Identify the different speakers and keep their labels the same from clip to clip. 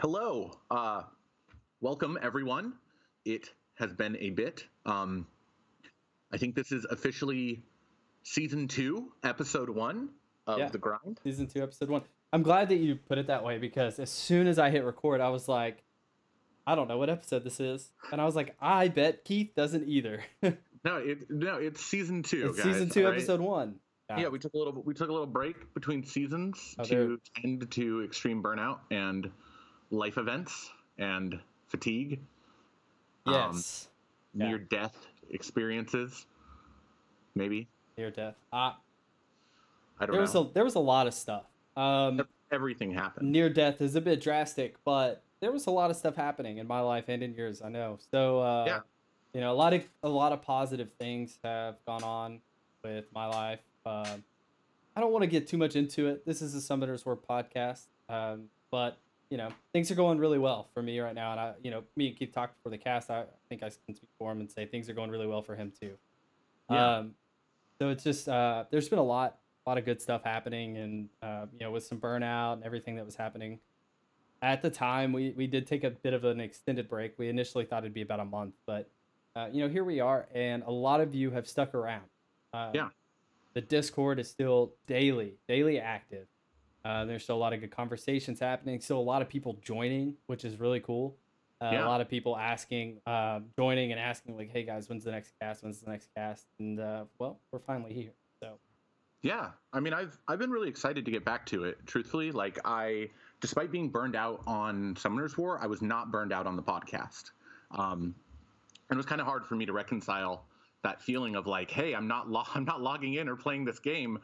Speaker 1: Hello. Uh, welcome, everyone. It has been a bit. Um, I think this is officially season two, episode one of
Speaker 2: Yeah.
Speaker 1: The Grind.
Speaker 2: Season two, episode one. I'm glad that you put it that way because as soon as I hit record, I was like, I don't know what episode this is, and I was like, I bet Keith doesn't either.
Speaker 1: No, it, no, it's season two. guys,
Speaker 2: season two,
Speaker 1: right?
Speaker 2: episode one.
Speaker 1: Yeah, we took a little we took a little break between seasons
Speaker 2: Oh,
Speaker 1: to tend to extreme burnout and life events and fatigue, um,
Speaker 2: yes, Yeah.
Speaker 1: near death experiences. Maybe
Speaker 2: near death. Uh,
Speaker 1: I don't
Speaker 2: there
Speaker 1: know.
Speaker 2: was a there was a lot of stuff. Um,
Speaker 1: Everything happened.
Speaker 2: near death is a bit drastic, but there was a lot of stuff happening in my life and in yours. I know. So uh,
Speaker 1: Yeah.
Speaker 2: you know, a lot of a lot of positive things have gone on with my life. Um, I don't want to get too much into it. This is a Summoners War podcast, um, but you know, things are going really well for me right now. And I, you know, me and Keith talked before the cast. I think I can speak for him and say things are going really well for him too.
Speaker 1: Yeah.
Speaker 2: Um, so it's just uh, there's been a lot, a lot of good stuff happening, and uh, you know, with some burnout and everything that was happening. At the time, we we did take a bit of an extended break. We initially thought it'd be about a month, but uh, you know, here we are, and a lot of you have stuck around. Um,
Speaker 1: Yeah.
Speaker 2: The Discord is still daily, daily active. Uh, there's still a lot of good conversations happening. Still a lot of people joining, which is really cool. Uh,
Speaker 1: Yeah.
Speaker 2: A lot of people asking, um, joining and asking, like, "Hey guys, when's the next cast? When's the next cast?" And uh, well, we're finally here. So
Speaker 1: Yeah, I mean, I've I've been really excited to get back to it. Truthfully, like I, despite being burned out on Summoners War, I was not burned out on the podcast. Um, and it was kind of hard for me to reconcile that feeling of like, hey, I'm not lo- I'm not logging in or playing this game,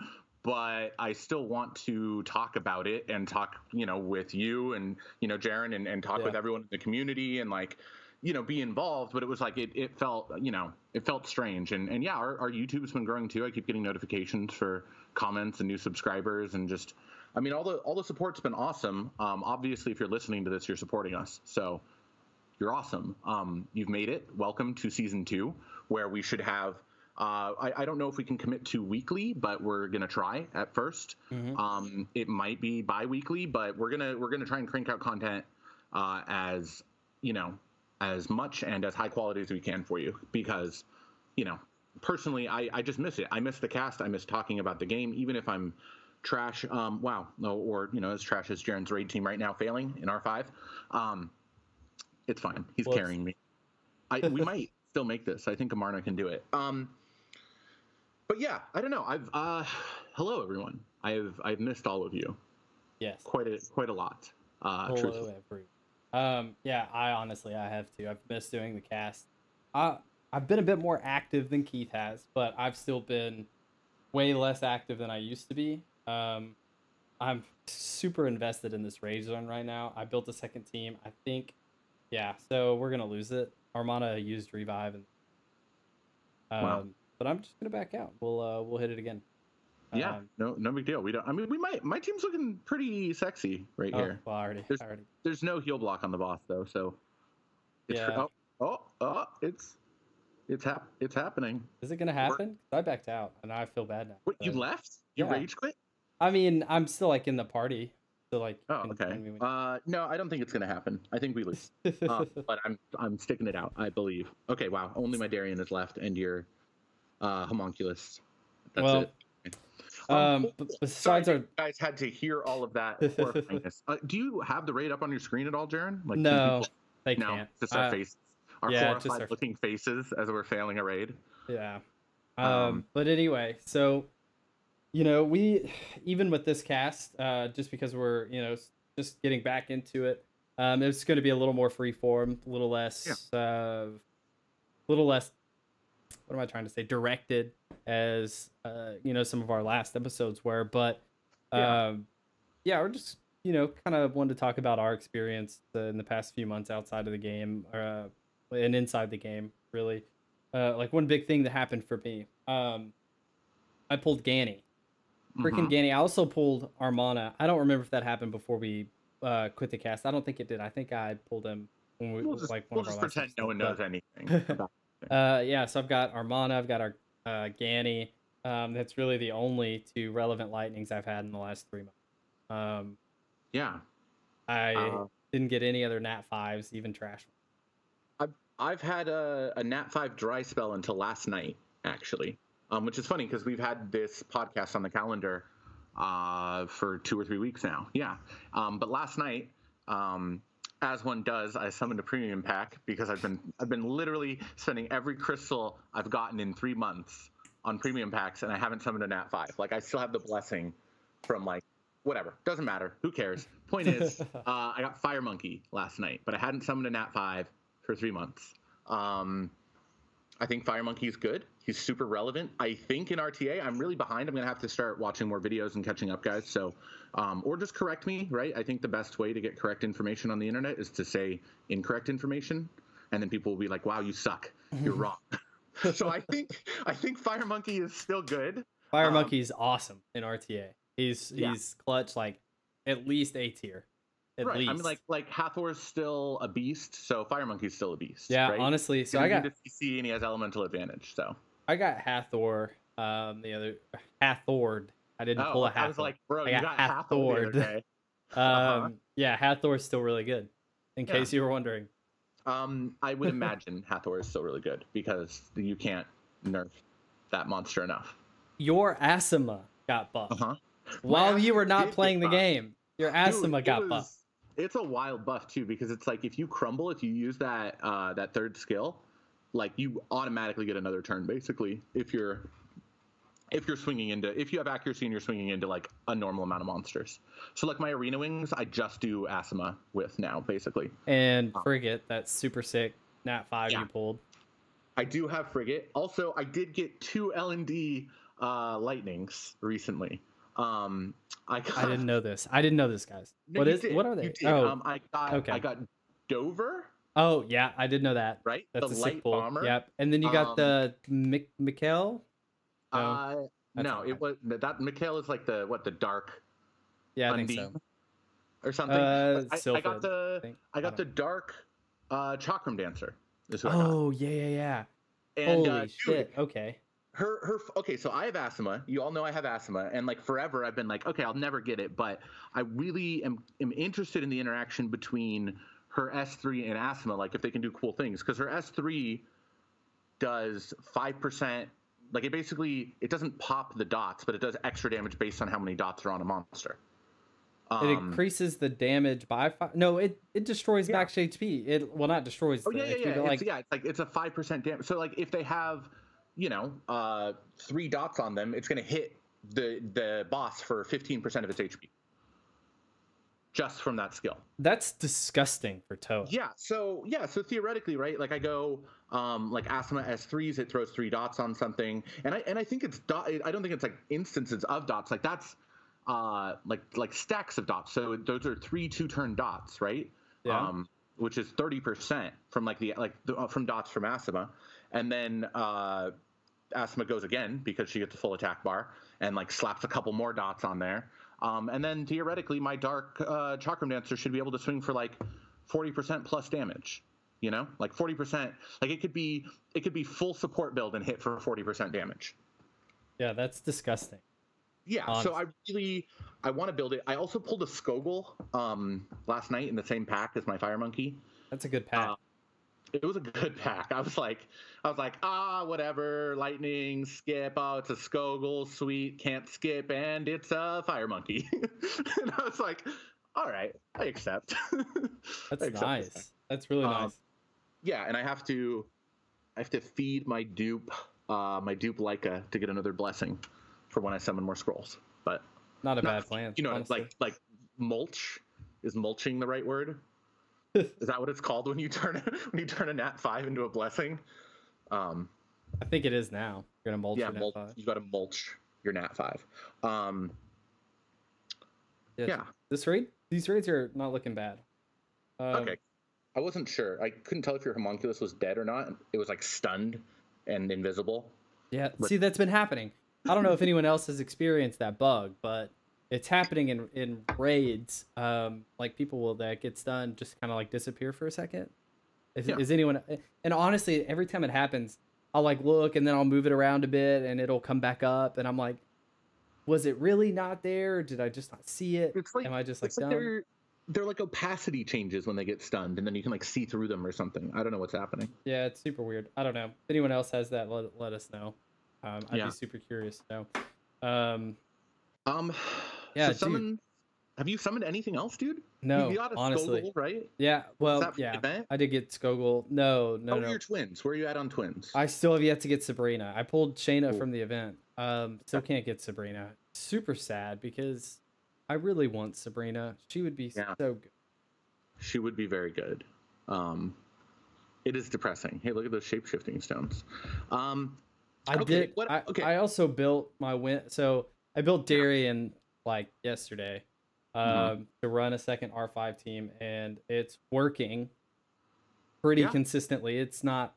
Speaker 1: but I still want to talk about it and talk, you know, with you and you know, Jaron and, and talk
Speaker 2: Yeah.
Speaker 1: with everyone in the community and like, you know, be involved. But it was like it, it felt, you know, it felt strange. And and yeah, our, our YouTube's been growing too. I keep getting notifications for comments and new subscribers and just I mean all the all the support's been awesome. Um, obviously if you're listening to this, you're supporting us. So you're awesome. Um, you've made it. Welcome to season two, where we should have. Uh, I, I don't know if we can commit to weekly, but we're gonna try at 1st
Speaker 2: Mhm.
Speaker 1: Um, it might be bi-weekly, but we're gonna we're gonna try and crank out content uh, as you know as much and as high quality as we can for you because you know personally I, I just miss it. I miss the cast. I miss talking about the game, even if I'm trash. Um, wow, no, or you know as trash as Jaron's raid team right now, failing in R five. Um, it's fine. He's
Speaker 2: Whoops.
Speaker 1: carrying me. I we might still make this. I think Amarna can do it. Um, but yeah, I don't know. I've uh, hello everyone. I've I've missed all of you
Speaker 2: yes,
Speaker 1: quite a quite a lot. Uh,
Speaker 2: hello everyone. Um, yeah, I honestly I have to. I've missed doing the cast. I I've been a bit more active than Keith has, but I've still been way less active than I used to be. Um, I'm super invested in this Rage Zone right now. I built a second team. I think, yeah. So we're gonna lose it. Armana used revive, and um,
Speaker 1: Wow.
Speaker 2: But I'm just gonna back out. We'll uh, we'll hit it again.
Speaker 1: Yeah,
Speaker 2: Um,
Speaker 1: no no big deal. We don't. I mean, we might. My team's looking pretty sexy right
Speaker 2: oh,
Speaker 1: here.
Speaker 2: well, already,
Speaker 1: There's-
Speaker 2: already.
Speaker 1: There's no heal block on the boss though, so. It's,
Speaker 2: Yeah.
Speaker 1: Oh, oh, oh, it's, it's hap- It's happening.
Speaker 2: Is it gonna happen? I backed out, and I feel bad now.
Speaker 1: What? You left? You
Speaker 2: yeah.
Speaker 1: rage quit?
Speaker 2: I mean, I'm still like in the party. So like.
Speaker 1: Oh, okay.
Speaker 2: can we win?
Speaker 1: Uh, no, I don't think it's gonna happen. I think we lose. uh, but I'm I'm sticking it out. I believe. Okay, wow. Only my Darian is left, and your uh, homunculus. That's
Speaker 2: Well,
Speaker 1: it.
Speaker 2: um,
Speaker 1: cool.
Speaker 2: b-
Speaker 1: Sorry
Speaker 2: besides our
Speaker 1: you guys had to hear all of that uh, do you have the raid up on your screen at all, Jaron? Like,
Speaker 2: no,
Speaker 1: people-
Speaker 2: they
Speaker 1: no,
Speaker 2: can't.
Speaker 1: just our
Speaker 2: Uh,
Speaker 1: faces, our
Speaker 2: yeah,
Speaker 1: horrified
Speaker 2: our-
Speaker 1: looking faces as we're failing a raid.
Speaker 2: Yeah. Um,
Speaker 1: Um,
Speaker 2: but anyway, so you know, we even with this cast, uh, just because we're you know just getting back into it, um, it's going to be a little more free form, a little less, uh, a little less. What am I trying to say? Directed as uh, you know some of our last episodes were, but
Speaker 1: Yeah.
Speaker 2: um, yeah, we're just you know kind of wanted to talk about our experience uh, in the past few months outside of the game, uh, and inside the game, really uh, like one big thing that happened for me. Um, I pulled Ganny, freaking
Speaker 1: Mhm.
Speaker 2: Ganny. I also pulled Armana. I don't remember if that happened before we uh, quit the cast. I don't think it did. I think I pulled him when we
Speaker 1: We'll just,
Speaker 2: like one
Speaker 1: we'll
Speaker 2: of our
Speaker 1: just
Speaker 2: last
Speaker 1: pretend no one knows anything.
Speaker 2: Uh, yeah, so I've got Armana. I've got our uh, Ganny. Um, that's really the only two relevant lightnings I've had in the last three months. Um,
Speaker 1: yeah.
Speaker 2: I
Speaker 1: Uh,
Speaker 2: didn't get any other Nat fives, even trash.
Speaker 1: I've I've had a, a Nat five dry spell until last night, actually, um, which is funny because we've had this podcast on the calendar uh, for two or three weeks now. Yeah, um, but last night, um, as one does, I summoned a premium pack because I've been I've been literally spending every crystal I've gotten in three months on premium packs, and I haven't summoned a Nat five. Like I still have the blessing from like whatever. Doesn't matter. Who cares? Point is, uh, I got Fire Monkey last night, but I hadn't summoned a Nat 5 for three months. Um, I think Fire Monkey is good. He's super relevant. I think in RTA, I'm really behind. I'm going to have to start watching more videos and catching up, guys. So, um, or just correct me, right? I think the best way to get correct information on the internet is to say incorrect information, and then people will be like, "Wow, you suck. You're wrong." so I think I think Fire Monkey is still good.
Speaker 2: Fire
Speaker 1: Um,
Speaker 2: Monkey's awesome in RTA. He's
Speaker 1: Yeah.
Speaker 2: he's clutch like at least A tier. At
Speaker 1: right.
Speaker 2: least.
Speaker 1: I mean, like like Hathor's still a beast, so Fire Monkey's still a beast.
Speaker 2: yeah,
Speaker 1: right?
Speaker 2: honestly. So I got
Speaker 1: CC and he has elemental advantage. So
Speaker 2: I got Hathor. Um, the other Hathord. I didn't pull a
Speaker 1: oh,
Speaker 2: Hathor.
Speaker 1: I was like, bro,
Speaker 2: I
Speaker 1: you
Speaker 2: got
Speaker 1: got Hathor the other
Speaker 2: Hathord.
Speaker 1: day.
Speaker 2: um,
Speaker 1: uh-huh.
Speaker 2: yeah, Hathor's still really good. In
Speaker 1: Yeah.
Speaker 2: case you were wondering.
Speaker 1: Um, I would imagine Hathor is still really good because you can't nerf that monster enough.
Speaker 2: Your Asima got buffed
Speaker 1: Uh huh.
Speaker 2: while you were not playing the game. Your Asima got buffed.
Speaker 1: It's a wild buff too because it's like if you crumble, if you use that uh, that third skill, like you automatically get another turn basically if you're if you're swinging into if you have accuracy and you're swinging into like a normal amount of monsters. So like my arena wings, I just do Asima with now basically.
Speaker 2: And
Speaker 1: Oh.
Speaker 2: Frigate, that super sick Nat five
Speaker 1: Yeah.
Speaker 2: you pulled.
Speaker 1: I do have frigate. Also, I did get two L and D uh, lightnings recently. Um, I got,
Speaker 2: I didn't know this. I didn't know this, guys.
Speaker 1: No,
Speaker 2: what
Speaker 1: did.
Speaker 2: What are they? Oh,
Speaker 1: um, I got
Speaker 2: okay.
Speaker 1: I got Dover,
Speaker 2: oh yeah, I did know that.
Speaker 1: right?
Speaker 2: That's
Speaker 1: the
Speaker 2: a
Speaker 1: light
Speaker 2: sick pull.
Speaker 1: bomber.
Speaker 2: Yep. And then you got
Speaker 1: Um,
Speaker 2: the Mik- Mikkel. No,
Speaker 1: Uh, no, it
Speaker 2: right.
Speaker 1: was that Mikhail is like the what the dark
Speaker 2: Yeah, I think so.
Speaker 1: or something.
Speaker 2: Uh,
Speaker 1: I, I got the
Speaker 2: think.
Speaker 1: I got the
Speaker 2: don't
Speaker 1: dark uh, Chakram dancer. Is I.
Speaker 2: Oh yeah, yeah, yeah.
Speaker 1: And,
Speaker 2: Holy
Speaker 1: uh, dude,
Speaker 2: shit. Okay.
Speaker 1: Her her okay so i have Asima you all know i have Asima and like forever i've been like okay i'll never get it but i really am, am interested in the interaction between her s3 and Asima like if they can do cool things because her s3 does 5% like it basically it doesn't pop the dots but it does extra damage based on how many dots are on a monster
Speaker 2: It
Speaker 1: Um,
Speaker 2: increases the damage by five. No, it it destroys
Speaker 1: Yeah.
Speaker 2: max HP. It well not destroys.
Speaker 1: Oh
Speaker 2: the
Speaker 1: yeah, yeah,
Speaker 2: HP,
Speaker 1: yeah. It's,
Speaker 2: like
Speaker 1: yeah, it's like it's a five percent damage. So like if they have, you know, uh, three dots on them, it's going to hit the the boss for fifteen percent of its HP, just from that skill.
Speaker 2: that's disgusting for Toa.
Speaker 1: Yeah. So yeah. So theoretically, right? Like I go, um, like Asima S threes, it throws three dots on something, and I and I think it's dot. I don't think it's like instances of dots. Like that's uh like like stacks of dots. So those are three two turn dots, right?
Speaker 2: Yeah.
Speaker 1: Um, which is thirty percent from like the like the, uh, from dots from Asima, and then uh, Asima goes again because she gets a full attack bar and like slaps a couple more dots on there. Um, and then theoretically, my dark uh, chakram dancer should be able to swing for like forty percent plus damage. You know, like forty percent. Like it could be it could be full support build and hit for forty percent damage.
Speaker 2: Yeah, that's disgusting.
Speaker 1: Yeah, so I really I want to build it. I also pulled a Skogul um, last night in the same pack as my Fire Monkey.
Speaker 2: That's a good pack.
Speaker 1: Uh, It was a good pack. I was like, I was like, ah, whatever. Lightning, skip. Oh, it's a Skogul, sweet, can't skip, and it's a Fire Monkey. and I was like, all right, I accept. I
Speaker 2: that's
Speaker 1: accept
Speaker 2: nice. That's really
Speaker 1: Um,
Speaker 2: nice.
Speaker 1: Yeah, and I have to, I have to feed my dupe, uh, my dupe Leica to get another blessing for when I summon more scrolls. But
Speaker 2: Not a
Speaker 1: not-
Speaker 2: bad plan.
Speaker 1: you know,
Speaker 2: honestly.
Speaker 1: like like mulch is mulching the right word? is that what it's called when you turn when you turn a nat five into a blessing? Um,
Speaker 2: I think it is now. You're gonna mulch
Speaker 1: yeah,
Speaker 2: your
Speaker 1: mulch, you got to mulch your nat five. Um,
Speaker 2: Yeah.
Speaker 1: yeah,
Speaker 2: This raid, these raids are not looking bad. Um,
Speaker 1: okay. I wasn't sure. I couldn't tell if your homunculus was dead or not. It was like stunned and invisible.
Speaker 2: Yeah.
Speaker 1: But-
Speaker 2: See, that's been happening. I don't know if anyone else has experienced that bug, but it's happening in in raids. Um, like people will that gets done just kind of like disappear for a second. Is,
Speaker 1: Yeah.
Speaker 2: is anyone? And honestly, every time it happens, I'll like look and then I'll move it around a bit and it'll come back up, and I'm like, was it really not there? Did I just not see it?
Speaker 1: It's like
Speaker 2: Am I just like
Speaker 1: like they're they're like opacity changes when they get stunned, and then you can like see through them or something. I don't know what's happening.
Speaker 2: Yeah, it's super weird. I don't know. If anyone else has that, let, let us know. Um, I'd
Speaker 1: Yeah.
Speaker 2: be super curious to know. Um,
Speaker 1: Um,
Speaker 2: Yeah,
Speaker 1: So summon. Have you summoned anything else, dude?
Speaker 2: no,
Speaker 1: you got a
Speaker 2: honestly.
Speaker 1: Skogul, right?
Speaker 2: Yeah, well,
Speaker 1: that for the
Speaker 2: yeah.
Speaker 1: event?
Speaker 2: I did get Skogul. No, no,
Speaker 1: How
Speaker 2: no.
Speaker 1: your twins? Where are you at on twins?
Speaker 2: I still have yet to get Sabrina. I pulled Shayna
Speaker 1: Cool.
Speaker 2: from the event. Um, still can't get Sabrina. Super sad because I really want Sabrina. She would be
Speaker 1: Yeah.
Speaker 2: so good.
Speaker 1: She would be very good. Um, it is depressing. Hey, look at those shape shifting stones. Um,
Speaker 2: I
Speaker 1: Okay,
Speaker 2: did.
Speaker 1: what- okay.
Speaker 2: I also built my win. So I built Darian like yesterday um,
Speaker 1: Mhm.
Speaker 2: to run a second R5 team, and it's working pretty
Speaker 1: Yeah.
Speaker 2: consistently. It's not,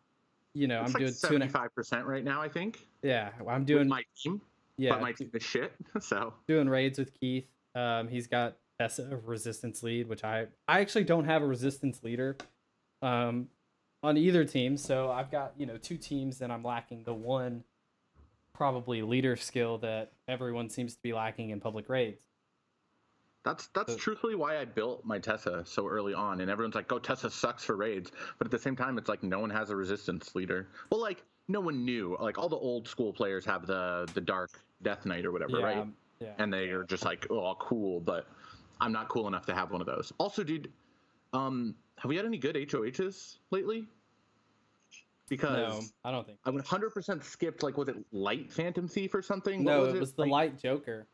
Speaker 2: you know,
Speaker 1: it's
Speaker 2: I'm
Speaker 1: like
Speaker 2: doing
Speaker 1: seventy-five percent right now, I think.
Speaker 2: Yeah, I'm
Speaker 1: with
Speaker 2: doing
Speaker 1: my team,
Speaker 2: yeah,
Speaker 1: but my team is shit. So
Speaker 2: doing raids with Keith. Um, he's got Tessa of resistance lead, which I I actually don't have a resistance leader, um, on either team. So I've got you know two teams, and I'm lacking the one, probably leader skill that everyone seems to be lacking in public raids.
Speaker 1: that's that's
Speaker 2: So-
Speaker 1: truthfully why I built my Tessa so early on, and everyone's like, "Oh, Tessa sucks for raids," but at the same time, it's like no one has a resistance leader. Well, like no one knew. Like all the old school players have the the Dark Death Knight or whatever,
Speaker 2: yeah,
Speaker 1: right?
Speaker 2: um, yeah.
Speaker 1: and they are just like, oh, cool, but I'm not cool enough to have one of those. Also, dude, um, have we had any good HOHs lately? Because
Speaker 2: no, I don't think.
Speaker 1: I 100% skipped, like, was it Light Phantom Thief or something?
Speaker 2: No,
Speaker 1: was
Speaker 2: it was the
Speaker 1: Like-
Speaker 2: light Joker.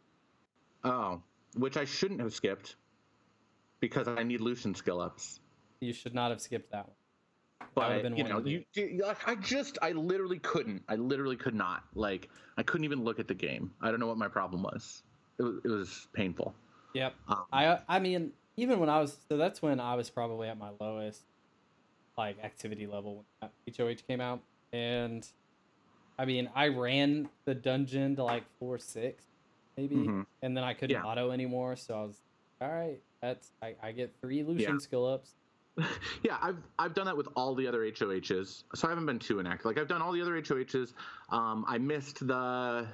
Speaker 1: Oh, which I shouldn't have skipped because I need Lucian skill ups.
Speaker 2: You should not have skipped that one.
Speaker 1: But
Speaker 2: been
Speaker 1: you know, you, you- I just, I literally couldn't. I literally could not. Like, I couldn't even look at the game. I don't know what my problem was. It was, it was painful.
Speaker 2: Yep.
Speaker 1: Um,
Speaker 2: I I mean, even when I was so that's when I was probably at my lowest like activity level when HOH came out. And I mean, I ran the dungeon to like four six, maybe,
Speaker 1: Mhm.
Speaker 2: and then I couldn't
Speaker 1: Yeah.
Speaker 2: auto anymore. So I was all right. That's I, I get three Lucian
Speaker 1: Yeah.
Speaker 2: skill ups.
Speaker 1: yeah, I've I've done that with all the other HOHs. So I haven't been too inactive. Like I've done all the other HOHs. Um, I missed the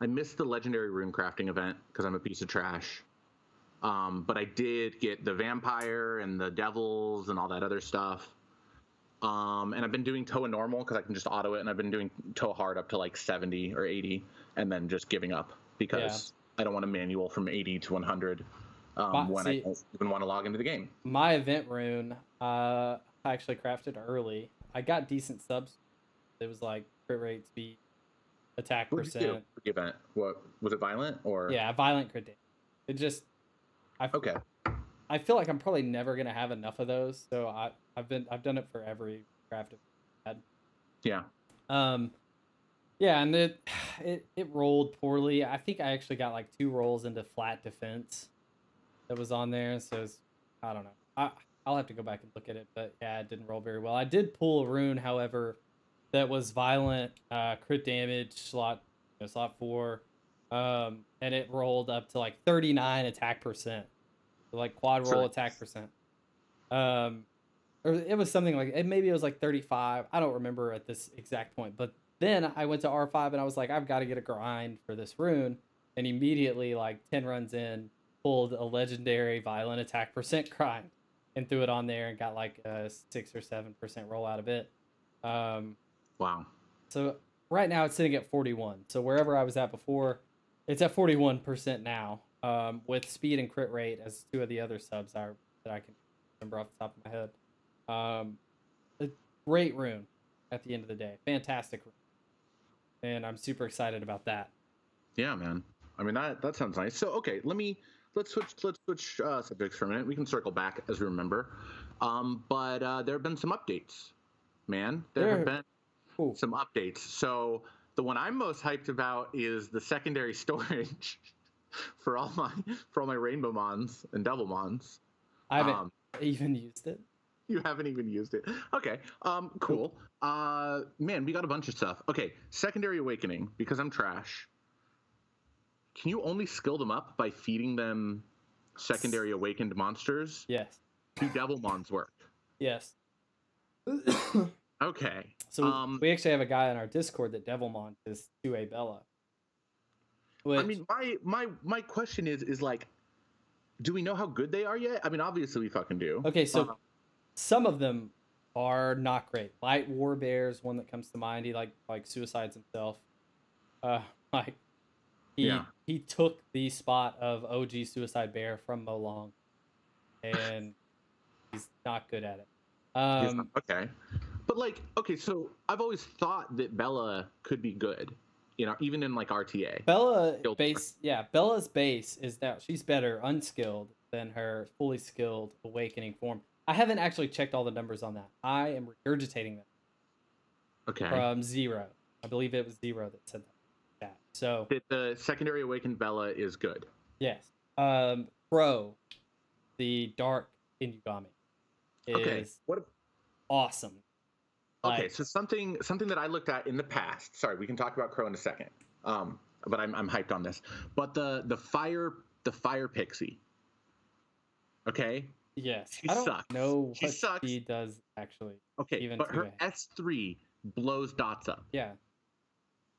Speaker 1: I missed the legendary rune crafting event because I'm a piece of trash. Um, but I did get the vampire and the devils and all that other stuff. Um, and I've been doing Toa normal because I can just auto it, and I've been doing Toa hard up to like 70 or 80, and then just giving up because I don't want a manual from 80 to 100 um,
Speaker 2: But
Speaker 1: when
Speaker 2: see-
Speaker 1: I don't even want to log into the game.
Speaker 2: My event rune, uh, I actually crafted early. I got decent subs. It was like crit rate, speed, attack
Speaker 1: What did you do
Speaker 2: percent.
Speaker 1: event? What was it? Violent or
Speaker 2: Yeah, violent crit damage. It just, I
Speaker 1: Okay.
Speaker 2: I feel like I'm probably never gonna have enough of those. So I I've been I've done it for every craft. I've
Speaker 1: Yeah.
Speaker 2: had. Um, yeah, and it it it rolled poorly. I think I actually got like two rolls into flat defense that was on there. So it's, I don't know. I I'll have to go back and look at it, but yeah, it didn't roll very well. I did pull a rune, however, that was violent, uh, crit damage, slot you know, slot four, um, and it rolled up to like 39 attack percent, like quad roll attack percent. Um, or it was something like it maybe it was like 35. I don't remember at this exact point, but then I went to R5 and I was like, I've got to get a grind for this rune, and immediately like 10 runs in, pulled a legendary violent attack percent grind and threw it on there and got like a six or seven percent roll out of it. Um,
Speaker 1: Wow.
Speaker 2: so right now it's sitting at 41. So wherever I was at before, it's at 41% now. Um, with speed and crit rate as two of the other subs are that I can remember off the top of my head. Um, a great rune at the end of the day. Fantastic rune. And I'm super excited about that.
Speaker 1: Yeah, man. I mean that that sounds nice. So okay, let me let's switch let's switch uh, subjects for a minute. We can circle back as we remember. Um, but uh, there have been some updates, man. There,
Speaker 2: There-
Speaker 1: have been
Speaker 2: Ooh.
Speaker 1: some updates. So the one I'm most hyped about is the secondary storage for all my for all my rainbow mons and devil mons.
Speaker 2: I haven't
Speaker 1: Um,
Speaker 2: even used it.
Speaker 1: you haven't even used it. Okay. Um, cool. Uh, man, we got a bunch of stuff. Okay, secondary awakening because I'm trash. Can you only skill them up by feeding them secondary awakened monsters?
Speaker 2: Yes.
Speaker 1: Do devil mons work?
Speaker 2: Yes.
Speaker 1: Okay.
Speaker 2: So
Speaker 1: Um,
Speaker 2: we actually have a guy on our Discord that Devilmont is 2A Bella. Which,
Speaker 1: I mean, my my my question is is like, do we know how good they are yet? I mean, obviously we fucking do.
Speaker 2: Okay, so
Speaker 1: Uh,
Speaker 2: some of them are not great. Light War Bears, one that comes to mind. He like like suicides himself. Uh, like he
Speaker 1: Yeah.
Speaker 2: he took the spot of OG Suicide Bear from Mo Long, and he's not good at it. Um,
Speaker 1: okay, but like, okay, so I've always thought that Bella could be good. You know, even in like RTA.
Speaker 2: Bella
Speaker 1: Skilled
Speaker 2: base, yeah, Bella's base is that she's better unskilled than her fully skilled awakening form. I haven't actually checked all the numbers on that. I am regurgitating them
Speaker 1: Okay.
Speaker 2: from zero. I believe it was zero that said that. So
Speaker 1: that the secondary awakened Bella is good.
Speaker 2: yes, um, Kro, the dark Inugami, is
Speaker 1: Okay. What?
Speaker 2: awesome.
Speaker 1: Okay, so something something that I looked at in the past. Sorry, we can talk about Kro in a second. Um, but I'm I'm hyped on this. But the the fire the fire pixie. Okay.
Speaker 2: Yes,
Speaker 1: She
Speaker 2: I don't
Speaker 1: sucks.
Speaker 2: know
Speaker 1: She
Speaker 2: what
Speaker 1: sucks.
Speaker 2: she does actually.
Speaker 1: Okay.
Speaker 2: Even
Speaker 1: but her S three blows dots up.
Speaker 2: Yeah,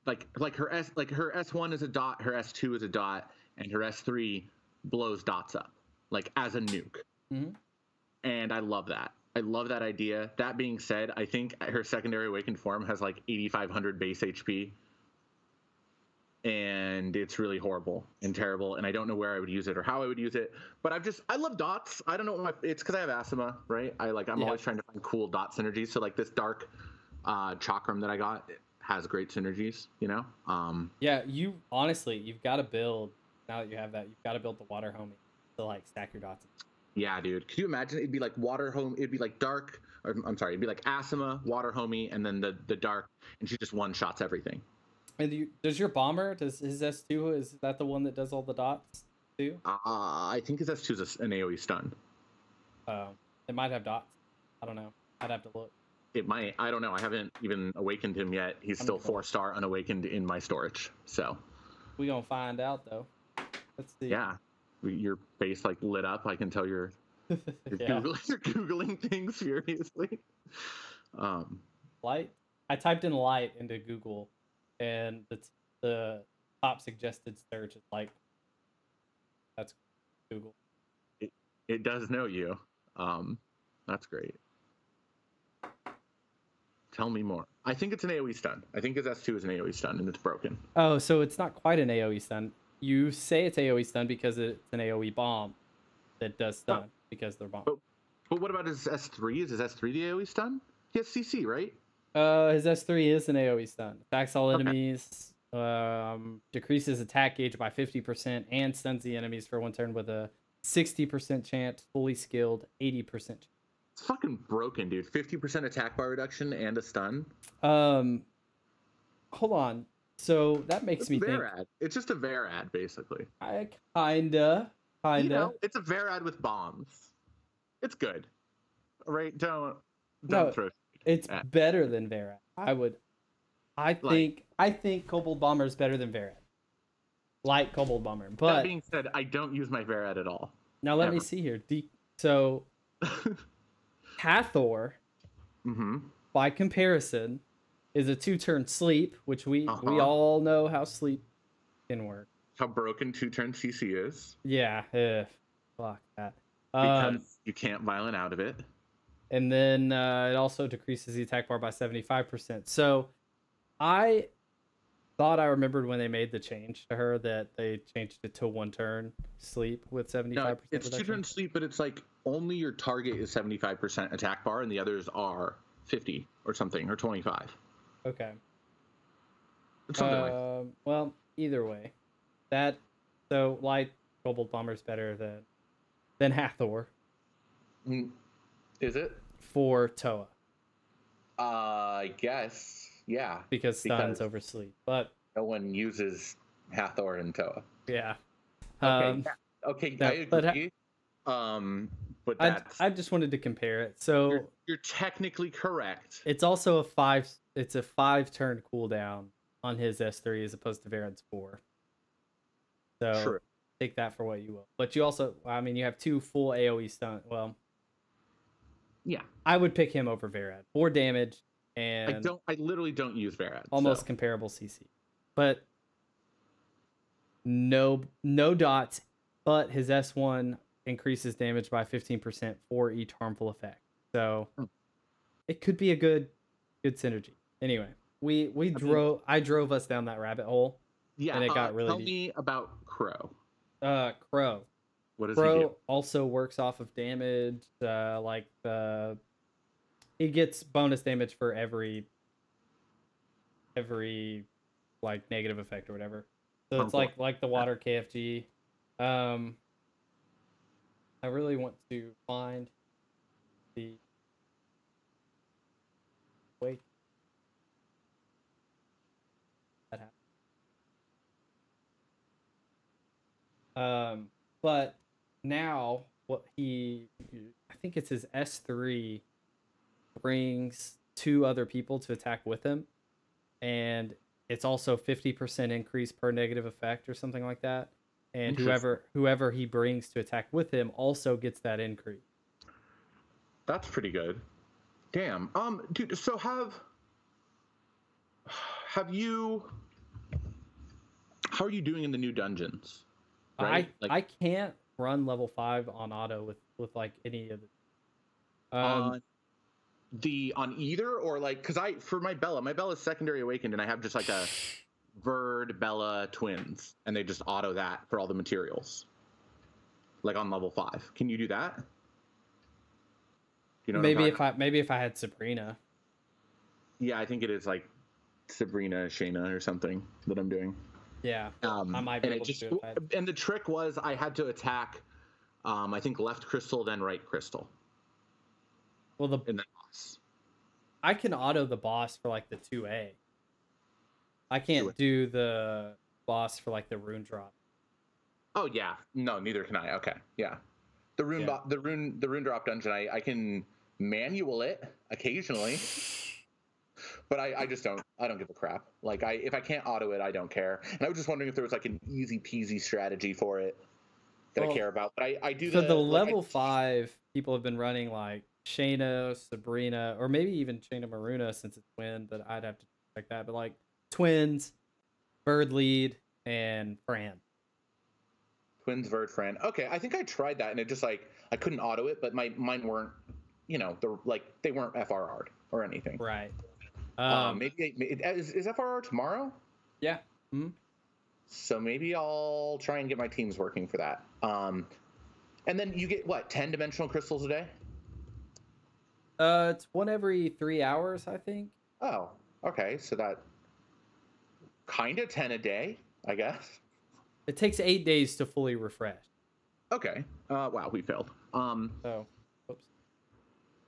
Speaker 1: Like like her S like her S one is a dot, her S two is a dot, and her S three blows dots up like as a nuke.
Speaker 2: Mhm.
Speaker 1: And I love that. I love that idea. That being said, I think her secondary awakened form has like 8,500 base HP. And it's really horrible and terrible. And I don't know where I would use it or how I would use it. But I've just, I love dots. I don't know what my, it's because I have Asima, right? I like, I'm
Speaker 2: Yeah.
Speaker 1: always trying to find cool dot synergies. So like this dark uh, chakram that I got has great synergies, you know? Um,
Speaker 2: yeah. You honestly, you've got to build. Now that you have that, you've got to build the water homie to like stack your dots.
Speaker 1: Yeah, dude. Could you imagine? It'd be like water home. It'd be like dark. Or, I'm sorry. It'd be like Asima, water homie, and then the the dark, and she just one shots everything.
Speaker 2: And you, does your bomber? Does his S two? Is that the one that does all the dots too?
Speaker 1: Uh, I think his S2 is an AOE stun.
Speaker 2: Um, it might have dots. I don't know. I'd have to look.
Speaker 1: It might. I don't know. I haven't even awakened him yet. He's
Speaker 2: I'm
Speaker 1: still four star unawakened in my storage. So
Speaker 2: We gonna find out though. Let's see.
Speaker 1: yeah, your face like lit up. I can tell you're you're,
Speaker 2: yeah.
Speaker 1: googling, you're googling things furiously. Um,
Speaker 2: Light. I typed in light into Google, and the t- the top suggested search is like. That's Google.
Speaker 1: it does know you. Um, that's great. Tell me more. I think it's an AOE stun. I think his S2 is an AOE stun and it's broken.
Speaker 2: Oh, so it's not quite an AOE stun. You say it's AOE stun because it's an AOE bomb that does stun because they're bomb.
Speaker 1: But- But what about his S3? Is his S3 the AOE stun? He has CC, right?
Speaker 2: Uh, his S3 is an AoE stun. Attacks all
Speaker 1: Okay.
Speaker 2: enemies, um, decreases attack gauge by 50%, and stuns the enemies for one turn with a 60% chance, fully skilled, 80%.
Speaker 1: It's fucking broken, dude. 50% attack bar reduction and a stun.
Speaker 2: Um, hold on. So that makes
Speaker 1: It's
Speaker 2: me think.
Speaker 1: It's just a Varad, basically.
Speaker 2: I kinda, kinda.
Speaker 1: You know, it's a Varad with bombs. It's good. Right? Don't don't
Speaker 2: No,
Speaker 1: throw
Speaker 2: It's better than Varad. I would. I think I think Kobold Bomber is better than Varad. Like Kobold Bomber, but that
Speaker 1: being said, I don't use my Varad at all.
Speaker 2: now let me see here. De- so Hathor,
Speaker 1: mm-hmm.
Speaker 2: by comparison, is a two-turn sleep, which we we
Speaker 1: Uh-huh.
Speaker 2: all know how sleep can work.
Speaker 1: How broken two turn CC is.
Speaker 2: Yeah, eh, fuck that.
Speaker 1: Because
Speaker 2: Um,
Speaker 1: you can't violent out of it.
Speaker 2: and then uh, it also decreases the attack bar by 75%. So I thought I remembered when they made the change to her that they changed it to one turn sleep with 75%
Speaker 1: No, it's two turn sleep, but it's like only your target is 75% attack bar and the others are 50 or something or 25.
Speaker 2: Okay.
Speaker 1: It's something like
Speaker 2: Um, well, either way, that so light Kobold Bomber is better than than Hathor
Speaker 1: Mm, Is it?
Speaker 2: for Toa
Speaker 1: Uh, I guess. Yeah.
Speaker 2: because stuns over sleep. But
Speaker 1: No one uses Hathor and Toa.
Speaker 2: yeah,
Speaker 1: Okay.
Speaker 2: um,
Speaker 1: yeah, okay.
Speaker 2: no,
Speaker 1: I
Speaker 2: but ha-
Speaker 1: agree. um, but
Speaker 2: I I just wanted to compare it. So
Speaker 1: you're, you're technically correct.
Speaker 2: It's also a five. It's a five turn cooldown on his S three as opposed to Varen's four. So
Speaker 1: True.
Speaker 2: take that for what you will. But you also, I mean, you have two full AOE stun. Well,
Speaker 1: Yeah.
Speaker 2: I would pick him over Varad. Four damage and
Speaker 1: I don't. I literally don't use Varad.
Speaker 2: almost
Speaker 1: so.
Speaker 2: comparable CC, but no no dots. But his S one increases damage by 15% for each harmful effect. So
Speaker 1: Hmm.
Speaker 2: it could be a good good synergy. Anyway, we we
Speaker 1: mean-
Speaker 2: drove I drove us down that rabbit hole.
Speaker 1: Yeah,
Speaker 2: And it got
Speaker 1: uh,
Speaker 2: really
Speaker 1: Tell
Speaker 2: deep.
Speaker 1: me about Kro.
Speaker 2: Uh Kro.
Speaker 1: What does he
Speaker 2: Kro
Speaker 1: do?
Speaker 2: also works off of damage uh like the he gets bonus damage for every every like negative effect or whatever. So it's like like the water KFG. Um I really want to find the wait Um but now what he I think it's his S3 brings two other people to attack with him and it's also 50% increase per negative effect or something like that and whoever whoever he brings to attack with him also gets that increase
Speaker 1: That's pretty good. Damn. Um, dude. So have have you? How are you doing in the new dungeons? Right?
Speaker 2: I
Speaker 1: Like-
Speaker 2: I can't run level 5 on auto with with like any of the um
Speaker 1: on the on either or like because I for my Bella, my Bella's secondary awakened, and I have just like a Verd Bella twins, and they just auto that for all the materials. Like on level five, can you do that? You know
Speaker 2: maybe if I maybe if I had Sabrina
Speaker 1: Yeah, I think it is like Sabrina Shayna or something that I'm doing.
Speaker 2: Yeah
Speaker 1: Um,
Speaker 2: I might be
Speaker 1: and
Speaker 2: able
Speaker 1: it
Speaker 2: to it if I had-
Speaker 1: And the trick was I had to attack, um, I think left crystal then right crystal
Speaker 2: well the
Speaker 1: boss.
Speaker 2: I can auto the boss for like the 2A. I can't do the boss for like the rune drop.
Speaker 1: Oh yeah, no, neither can I. Okay, yeah, the rune,
Speaker 2: Yeah.
Speaker 1: bo- the rune, the rune drop dungeon. I, I can manual it occasionally, but I, I just don't. I don't give a crap. Like I, if I can't auto it, I don't care. And I was just wondering if there was like an easy peasy strategy for it that
Speaker 2: Well,
Speaker 1: I care about. But I, I do
Speaker 2: So
Speaker 1: the,
Speaker 2: the
Speaker 1: like,
Speaker 2: level five people have been running like Shayna, Sabrina, or maybe even Shayna Maruna since it's twin, but I'd have to check that. But like twins, Bird Lead, and Fran.
Speaker 1: Twins Bird, Fran. Okay, I think I tried that and it just like I couldn't auto it, but my mine weren't, you know, the like they weren't FRR'd or anything.
Speaker 2: Right.
Speaker 1: Um,
Speaker 2: Um,
Speaker 1: maybe it, is, is FRR tomorrow?
Speaker 2: yeah. Mhm.
Speaker 1: So maybe I'll try and get my teams working for that. Um, and then you get what ten dimensional crystals a day?
Speaker 2: Uh, it's one every three hours, I think.
Speaker 1: Oh, okay. So that kind of ten a day, I guess.
Speaker 2: It takes eight days to fully refresh.
Speaker 1: Okay. Uh, wow, we failed. Um,
Speaker 2: So, oops.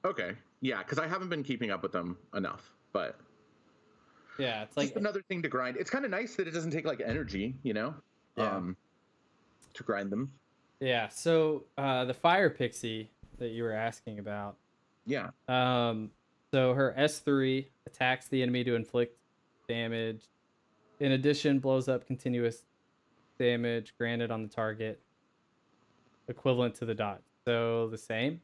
Speaker 1: okay. Yeah, because I haven't been keeping up with them enough, but
Speaker 2: Yeah, it's
Speaker 1: like another thing to grind. It's kind of nice that it doesn't take like energy, you know,
Speaker 2: Yeah.
Speaker 1: um, to grind them.
Speaker 2: yeah. So uh, the fire pixie that you were asking about.
Speaker 1: Yeah.
Speaker 2: Um, so her S3 attacks the enemy to inflict damage. In addition, blows up continuous damage granted on the target, equivalent to the dot. So the same.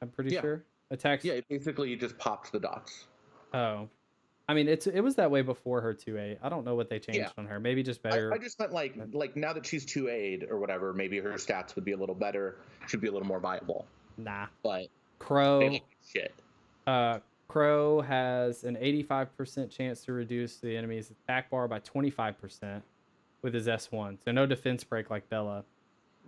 Speaker 2: I'm pretty
Speaker 1: Yeah.
Speaker 2: sure attacks.
Speaker 1: Yeah. It basically just pops the dots.
Speaker 2: Oh, I mean it's it was that way before her 2A. I don't know what they changed
Speaker 1: Yeah.
Speaker 2: on her. Maybe just better.
Speaker 1: I just meant like like now that she's two aid or whatever, maybe her stats would be a little better. Should be a little more viable.
Speaker 2: nah.
Speaker 1: But
Speaker 2: Kro.
Speaker 1: they look like shit.
Speaker 2: Uh, Crow has an 85% chance to reduce the enemy's attack bar by 25% with his S1. So no defense break like Bella.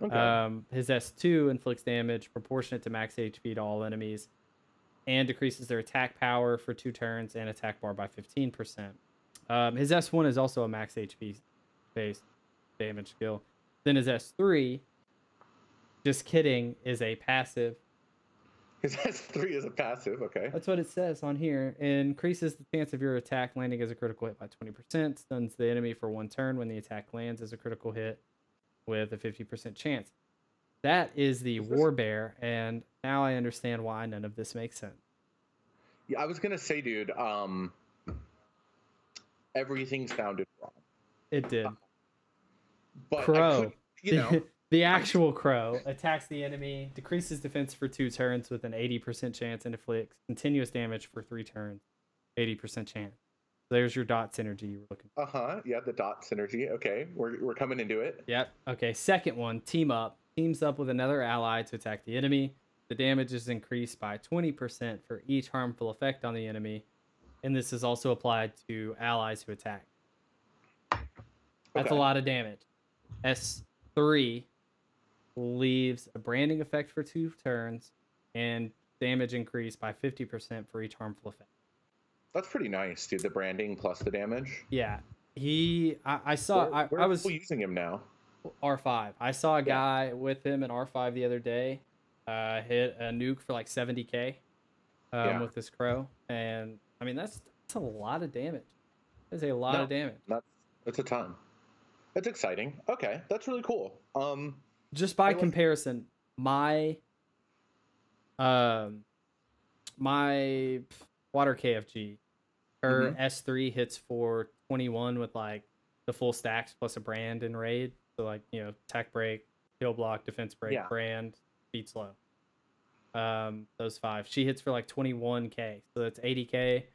Speaker 1: Okay.
Speaker 2: Um, his S2 inflicts damage proportionate to max HP to all enemies and decreases their attack power for two turns and attack bar by 15%. Um, his S1 is also a max HP based damage skill. Then his S3, just kidding, is a passive
Speaker 1: His S3 is a passive. Okay.
Speaker 2: That's what it says on here. Increases the chance of your attack landing as a critical hit by 20%, stuns the enemy for one turn when the attack lands as a critical hit with a 50% chance. That is the
Speaker 1: Is this-
Speaker 2: War Bear, and now I understand why none of this makes sense.
Speaker 1: Yeah, I was gonna say, dude. Um, everything sounded wrong,
Speaker 2: It did.
Speaker 1: but
Speaker 2: Kro.
Speaker 1: could, you know,
Speaker 2: the actual Kro attacks the enemy, decreases defense for two turns with an 80% chance, and inflicts continuous damage for three turns. 80% chance. There's your dot synergy you were looking for.
Speaker 1: uh huh. Yeah, the dot synergy. Okay, we're we're coming into it.
Speaker 2: Yep. Okay. Second one, team up. Teams up with another ally to attack the enemy. The damage is increased by 20% for each harmful effect on the enemy, and this is also applied to allies who attack. That's
Speaker 1: Okay.
Speaker 2: a lot of damage. S3 leaves a branding effect for two turns and damage increased by 50% for each harmful effect.
Speaker 1: That's pretty nice, dude. The branding plus the damage.
Speaker 2: Yeah. He, I, I saw,
Speaker 1: Where-
Speaker 2: I,
Speaker 1: where
Speaker 2: I
Speaker 1: are
Speaker 2: was
Speaker 1: people using him now.
Speaker 2: R5. I saw a guy with him in R5 the other day, uh, hit a nuke for like 70k um,
Speaker 1: Yeah.
Speaker 2: with this Kro. And I mean, that's, that's a lot of damage. That's a lot
Speaker 1: No.
Speaker 2: of damage.
Speaker 1: That's that's a ton. That's exciting. Okay, that's really cool. Um,
Speaker 2: just by
Speaker 1: was-
Speaker 2: comparison, my um my water KFG, her
Speaker 1: Mhm.
Speaker 2: S3 hits for 21 with like the full stacks plus a brand and raid. So like, you know, tech break, kill block, defense break,
Speaker 1: Yeah.
Speaker 2: brand, beat slow. Um, those five. She hits for like 21k. So that's 80k.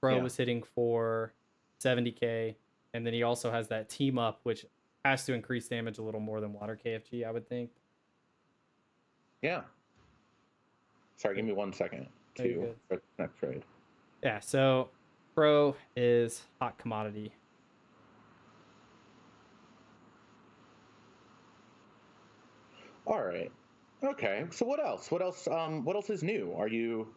Speaker 2: Kro
Speaker 1: Yeah.
Speaker 2: was hitting for 70k. And then he also has that team up, which has to increase damage a little more than water KFG, I would think.
Speaker 1: yeah. Sorry, give me one second to
Speaker 2: good.
Speaker 1: start the next trade.
Speaker 2: Yeah, so Kro is hot commodity.
Speaker 1: All right. Okay. So what else? What else? Um, what else is new? Are you?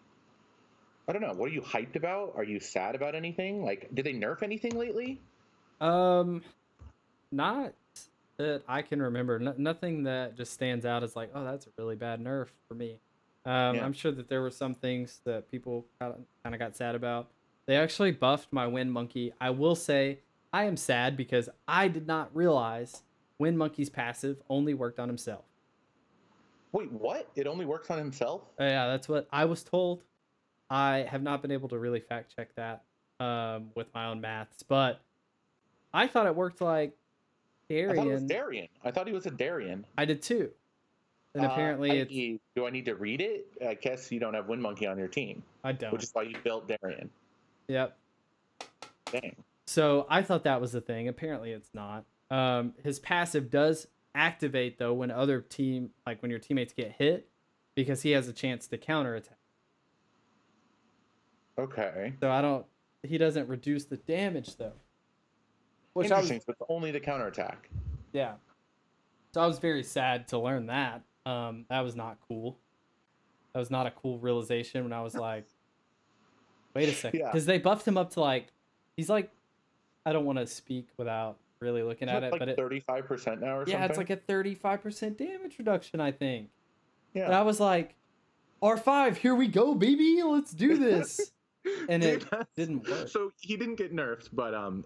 Speaker 1: I don't know. What are you hyped about? Are you sad about anything? Like, did they nerf anything lately?
Speaker 2: Um, not that I can remember. No, nothing that just stands out as like, oh, that's a really bad nerf for me. Um,
Speaker 1: Yeah.
Speaker 2: I'm sure that there were some things that people kind of got sad about. They actually buffed my Wind Monkey. I will say I am sad because I did not realize Wind Monkey's passive only worked on himself.
Speaker 1: Wait, what? It only works on himself?
Speaker 2: Uh, yeah, that's what I was told. I have not been able to really fact check that um, with my own maths, but I thought it worked like
Speaker 1: I thought it was
Speaker 2: Darian.
Speaker 1: Darian. I thought he was a Darian.
Speaker 2: I did too. And
Speaker 1: Uh,
Speaker 2: apparently
Speaker 1: I
Speaker 2: it's
Speaker 1: do I need to read it? I guess you don't have Wind Monkey on your team,
Speaker 2: I don't.
Speaker 1: which is why you built Darian.
Speaker 2: Yep.
Speaker 1: Dang.
Speaker 2: So I thought that was the thing. Apparently it's not. Um, his passive does activate though when other team like when your teammates get hit because he has a chance to counter attack.
Speaker 1: Okay.
Speaker 2: So I don't he doesn't reduce the damage though. Which I was
Speaker 1: Interesting. So it's only the counterattack.
Speaker 2: Yeah. So I was very sad to learn that. Um, that was not cool. That was not a cool realization when I was like, wait a second.
Speaker 1: Yeah.
Speaker 2: Because they buffed him up to like, he's like, I don't want to speak without really looking at
Speaker 1: Isn't
Speaker 2: it,
Speaker 1: it like
Speaker 2: but
Speaker 1: thirty-five percent now, or
Speaker 2: yeah,
Speaker 1: something?
Speaker 2: it's like a 35% damage reduction, I think.
Speaker 1: yeah.
Speaker 2: And I was like, R5, here we go, baby. Let's do this. and it didn't work.
Speaker 1: So he didn't get nerfed, but um,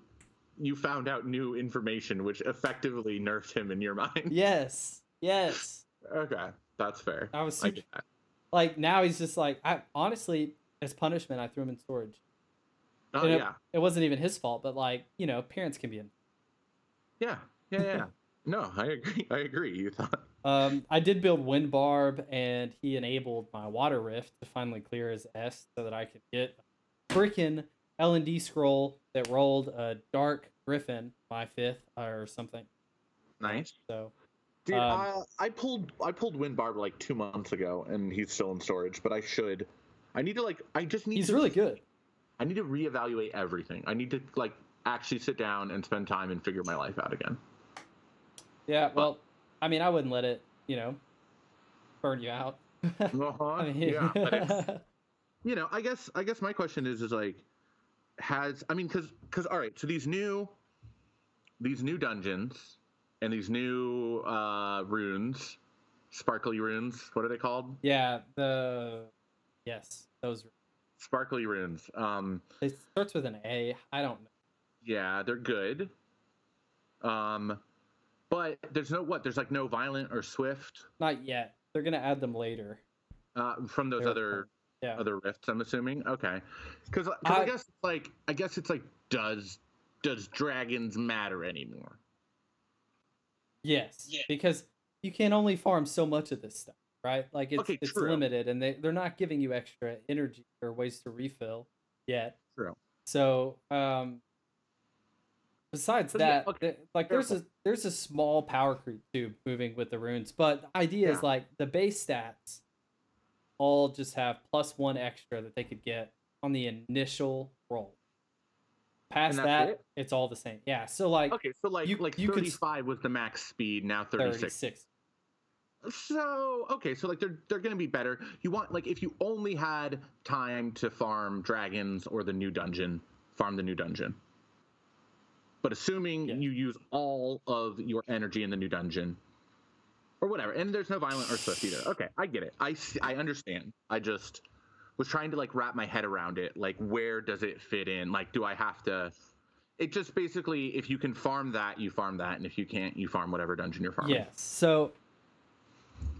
Speaker 1: you found out new information which effectively nerfed him in your mind.
Speaker 2: yes. Yes.
Speaker 1: Okay, that's fair.
Speaker 2: I was
Speaker 1: I
Speaker 2: super
Speaker 1: that.
Speaker 2: like now he's just like I honestly as punishment I threw him in storage.
Speaker 1: Oh
Speaker 2: know,
Speaker 1: yeah,
Speaker 2: It wasn't even his fault, but like you know, parents can be in.
Speaker 1: Yeah, yeah, yeah. no, I agree. I agree. You thought.
Speaker 2: Um, I did build wind barb, and he enabled my water rift to finally clear his S, so that I could get a freaking L and D scroll that rolled a dark griffin, my fifth or something.
Speaker 1: Nice.
Speaker 2: So
Speaker 1: Dude,
Speaker 2: Um,
Speaker 1: I, I pulled I pulled Wind Barb like two months ago, and he's still in storage. But I should. I need to like. I just need.
Speaker 2: he's
Speaker 1: to,
Speaker 2: really good.
Speaker 1: I need to reevaluate everything. I need to like actually sit down and spend time and figure my life out again.
Speaker 2: Yeah. Well, I mean, I wouldn't let it, you know, burn you out.
Speaker 1: Uh-huh.
Speaker 2: I mean,
Speaker 1: yeah, but it's, you know, I guess I guess my question is is like, has I mean, because because all right, so these new these new dungeons and these new uh runes, sparkly runes. What are they called?
Speaker 2: yeah. The yes, those
Speaker 1: Sparkly runes. Um,
Speaker 2: it starts with an A. I don't know.
Speaker 1: Yeah, they're good. Um, but there's no what? There's like no violent or swift
Speaker 2: Not yet. They're gonna add them later.
Speaker 1: uh, from those
Speaker 2: They're
Speaker 1: other
Speaker 2: Yeah.
Speaker 1: other rifts. I'm assuming. Okay, because I,
Speaker 2: I-
Speaker 1: guess it's like I guess it's like does does dragons matter anymore?
Speaker 2: Yes.
Speaker 1: Yeah.
Speaker 2: Because you can only farm so much of this stuff, right? Like it's
Speaker 1: Okay,
Speaker 2: it's
Speaker 1: true.
Speaker 2: limited and they, they're not giving you extra energy or ways to refill yet.
Speaker 1: True.
Speaker 2: So um besides
Speaker 1: yeah,
Speaker 2: that,
Speaker 1: okay,
Speaker 2: th- like there's a there's a small power creep too moving with the runes, but the idea is like the base stats all just have plus one extra that they could get on the initial roll. Past that,
Speaker 1: it?
Speaker 2: it's all the same. Yeah, so like
Speaker 1: Okay, so like
Speaker 2: You-
Speaker 1: like
Speaker 2: you could
Speaker 1: 35 was the max speed, now 36.
Speaker 2: 36.
Speaker 1: So okay, so like they're they're gonna be better. You want like if you only had time to farm dragons or the new dungeon, farm the new dungeon. But assuming
Speaker 2: Yeah.
Speaker 1: you use all of your energy in the new dungeon, or whatever, and there's no violent or swift either. Okay, I get it. I see, I understand. I just was trying to like wrap my head around it. Like where does it fit in? Like do I have to? It just basically if you can farm that, you farm that, and if you can't, you farm whatever dungeon you're farming.
Speaker 2: Yes. So,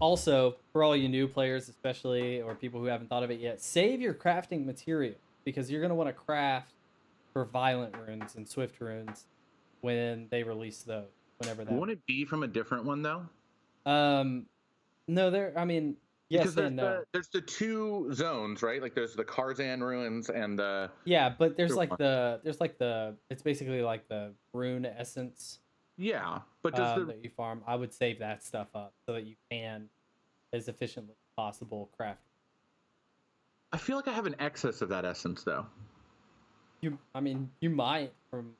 Speaker 2: also for all you new players, especially or people who haven't thought of it yet, save your crafting material because you're gonna want to craft for violent runes and swift runes when they release those. Whenever that.
Speaker 1: Won't it be from a different one though?
Speaker 2: Um, no, there. I mean, yes
Speaker 1: because there's
Speaker 2: and no.
Speaker 1: the there's the two zones, right? Like there's the Karzhan ruins and the
Speaker 2: Yeah, but there's like the there's like the it's basically like the rune essence
Speaker 1: yeah. But does
Speaker 2: um,
Speaker 1: the
Speaker 2: that you farm. I would save that stuff up so that you can, as efficiently as possible, craft.
Speaker 1: I feel like I have an excess of that essence though.
Speaker 2: You, I mean, you might from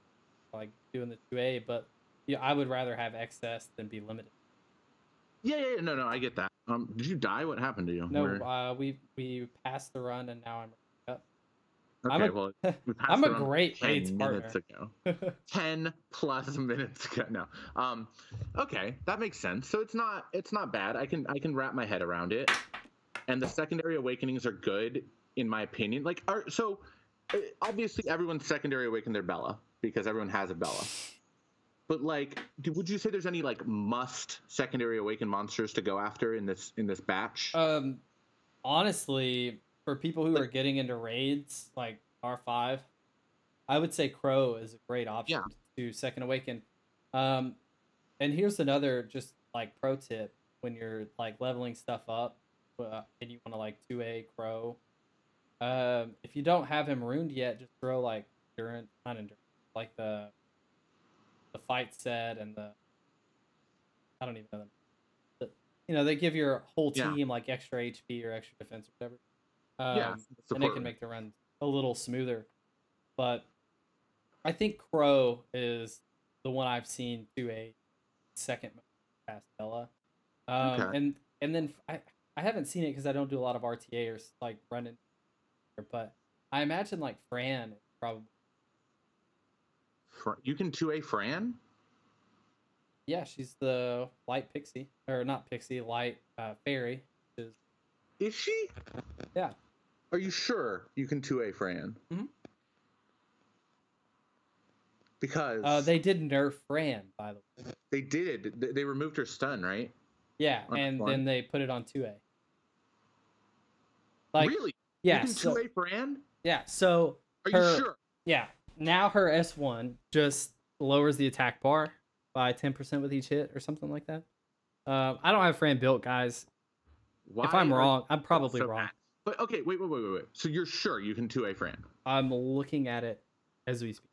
Speaker 2: like doing the two A, but yeah, I would rather have excess than be limited.
Speaker 1: Yeah, yeah, yeah, no, no, I get that. Um, did you die? What happened to you?
Speaker 2: No,
Speaker 1: Where-
Speaker 2: uh, we we passed the run and now I'm.
Speaker 1: okay,
Speaker 2: I'm a,
Speaker 1: well, we
Speaker 2: I'm a great
Speaker 1: 10
Speaker 2: raids
Speaker 1: minutes
Speaker 2: partner.
Speaker 1: ago. 10 plus minutes ago. No. Um, okay, that makes sense. So it's not it's not bad. I can I can wrap my head around it. And the secondary awakenings are good in my opinion. Like are so obviously everyone's secondary awakened their Bella because everyone has a Bella. But like, would you say there's any like must secondary awakened monsters to go after in this in this batch?
Speaker 2: Um, honestly, for people who
Speaker 1: Like-
Speaker 2: are getting into raids like R five, I would say Kro is a great option to Second Awaken. Um, and here's another just like pro tip when you're like leveling stuff up uh, and you want to like two A Kro. Um, if you don't have him ruined yet, just throw like Durant, not endurance, like the the fight set and the I don't even know them. The, you know, they give your whole
Speaker 1: Yeah.
Speaker 2: team like extra HP or extra defense or whatever. Um,
Speaker 1: yeah,
Speaker 2: and it can make the run a little smoother. But I think Kro is the one I've seen do a second past Bella. Um,
Speaker 1: Okay.
Speaker 2: And and then I I haven't seen it because I don't do a lot of RTA or like running, but I imagine like Fran probably
Speaker 1: you can 2A Fran?
Speaker 2: yeah she's the light pixie or not pixie light uh, fairy. Is
Speaker 1: Is she?
Speaker 2: Yeah.
Speaker 1: Are you sure you can 2A Fran?
Speaker 2: Mhm.
Speaker 1: Because
Speaker 2: uh, they did nerf Fran by the way.
Speaker 1: they did. They- They removed her stun, right?
Speaker 2: Yeah,
Speaker 1: On
Speaker 2: and then they put it on two A. Like
Speaker 1: really?
Speaker 2: Yeah,
Speaker 1: You
Speaker 2: so,
Speaker 1: 2A Fran?
Speaker 2: yeah. So
Speaker 1: Are
Speaker 2: her-
Speaker 1: you sure?
Speaker 2: Yeah. Now her S1 just lowers the attack bar by 10% with each hit or something like that. Um, I don't have Fran built, guys.
Speaker 1: Why
Speaker 2: if I'm wrong, I'm probably
Speaker 1: so
Speaker 2: wrong.
Speaker 1: bad? But okay, wait, wait, wait, wait, wait. So you're sure you can 2A Fran?
Speaker 2: I'm looking at it as we speak.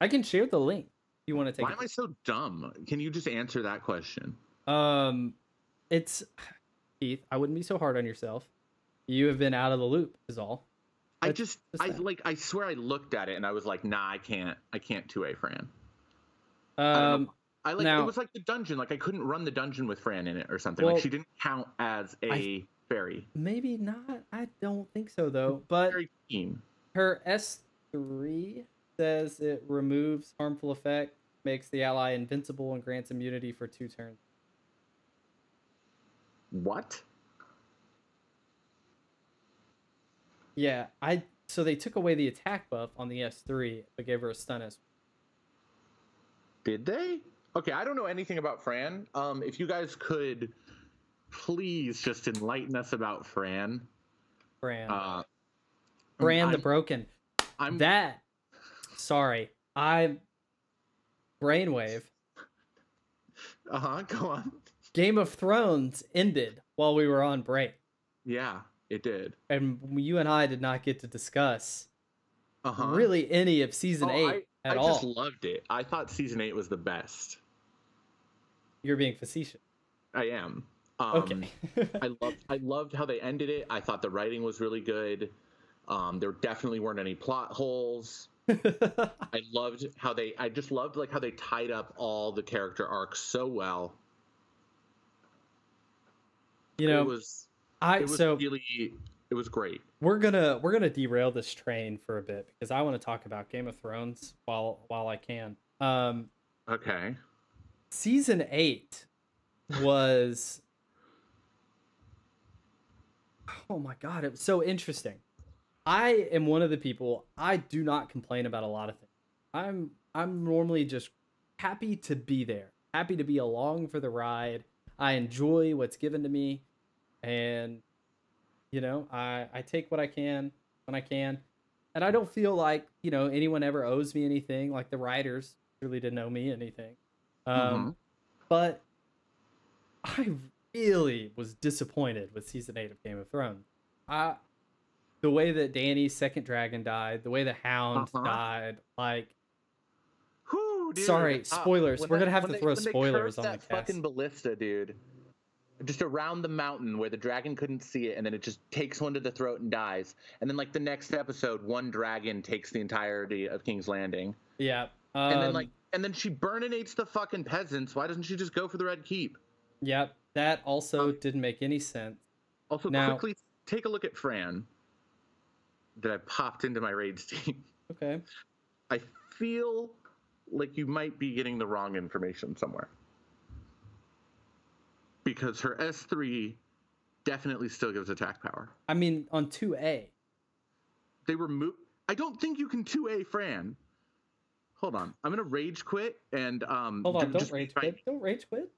Speaker 2: I can share the link if you want to take
Speaker 1: Why am I so dumb? Can you just answer that question?
Speaker 2: Um, it's Keith. I wouldn't be so hard on yourself. You have been out of the loop, is all.
Speaker 1: I
Speaker 2: That's
Speaker 1: just,
Speaker 2: just
Speaker 1: I like, I swear I looked at it and I was like, nah, I can't, I can't 2A Fran.
Speaker 2: Um,
Speaker 1: I like
Speaker 2: Now-
Speaker 1: it was like the dungeon. Like I couldn't run the dungeon with Fran in it or something.
Speaker 2: Well,
Speaker 1: like she didn't count as a
Speaker 2: I-
Speaker 1: fairy.
Speaker 2: maybe not. I don't think so though. But. Her S3 says it removes harmful effect, makes the ally invincible, and grants immunity for two turns.
Speaker 1: What?
Speaker 2: Yeah, I so they took away the attack buff on the S3, but gave her a stun S.
Speaker 1: Did they? Okay, I don't know anything about Fran. Um, if you guys could please just enlighten us about Fran.
Speaker 2: Fran.
Speaker 1: Uh,
Speaker 2: Fran the
Speaker 1: I'm,
Speaker 2: Broken.
Speaker 1: I'm
Speaker 2: That. Sorry, I'm Brainwave.
Speaker 1: uh huh. Go on.
Speaker 2: Game of Thrones ended while we were on break,
Speaker 1: Yeah, it did.
Speaker 2: and you and I did not get to discuss
Speaker 1: Uh huh.
Speaker 2: really any of season
Speaker 1: Oh,
Speaker 2: eight.
Speaker 1: I,
Speaker 2: at
Speaker 1: I
Speaker 2: all.
Speaker 1: just loved it. I thought season eight was the best.
Speaker 2: You're being facetious.
Speaker 1: I am. Um,
Speaker 2: Okay.
Speaker 1: I loved I loved how they ended it. I thought the writing was really good. Um, there definitely weren't any plot holes. I loved how they I just loved like how they tied up all the character arcs so well.
Speaker 2: you know,
Speaker 1: it was
Speaker 2: I
Speaker 1: it was
Speaker 2: so
Speaker 1: really it was great.
Speaker 2: we're gonna we're gonna derail this train for a bit because I want to talk about Game of Thrones while while I can. Um,
Speaker 1: Okay.
Speaker 2: season eight was oh my god it was so interesting i am one of the people i do not complain about a lot of things i'm i'm normally just happy to be there happy to be along for the ride i enjoy what's given to me and you know i i take what i can when i can and i don't feel like you know anyone ever owes me anything like the writers really didn't owe me anything um
Speaker 1: Mhm.
Speaker 2: but I really was disappointed with season eight of Game of Thrones. I, the way that Danny's second dragon died, the way the Hound
Speaker 1: Uh-huh.
Speaker 2: died, like
Speaker 1: Whew.
Speaker 2: Sorry,
Speaker 1: Uh,
Speaker 2: spoilers.
Speaker 1: when
Speaker 2: We're
Speaker 1: that-
Speaker 2: gonna have to
Speaker 1: they-
Speaker 2: throw spoilers on the
Speaker 1: that fucking
Speaker 2: cast.
Speaker 1: ballista, dude. Just around the mountain where the dragon couldn't see it, and then it just takes one to the throat and dies. And then, like the next episode, one dragon takes the entirety of King's Landing,
Speaker 2: yeah, um,
Speaker 1: and then like, and then she burninates the fucking peasants. Why doesn't she just go for the Red Keep?
Speaker 2: yep, that also
Speaker 1: Um,
Speaker 2: didn't make any sense.
Speaker 1: Also,
Speaker 2: Now-
Speaker 1: quickly take a look at Fran. That I popped into my raids team.
Speaker 2: Okay,
Speaker 1: I feel like you might be getting the wrong information somewhere. Because her S3 definitely still gives attack power.
Speaker 2: I mean on two A.
Speaker 1: They remove. I don't think you can 2A Fran. Hold on. I'm going to rage quit and. um.
Speaker 2: Hold on, don't rage quit. Don't rage quit.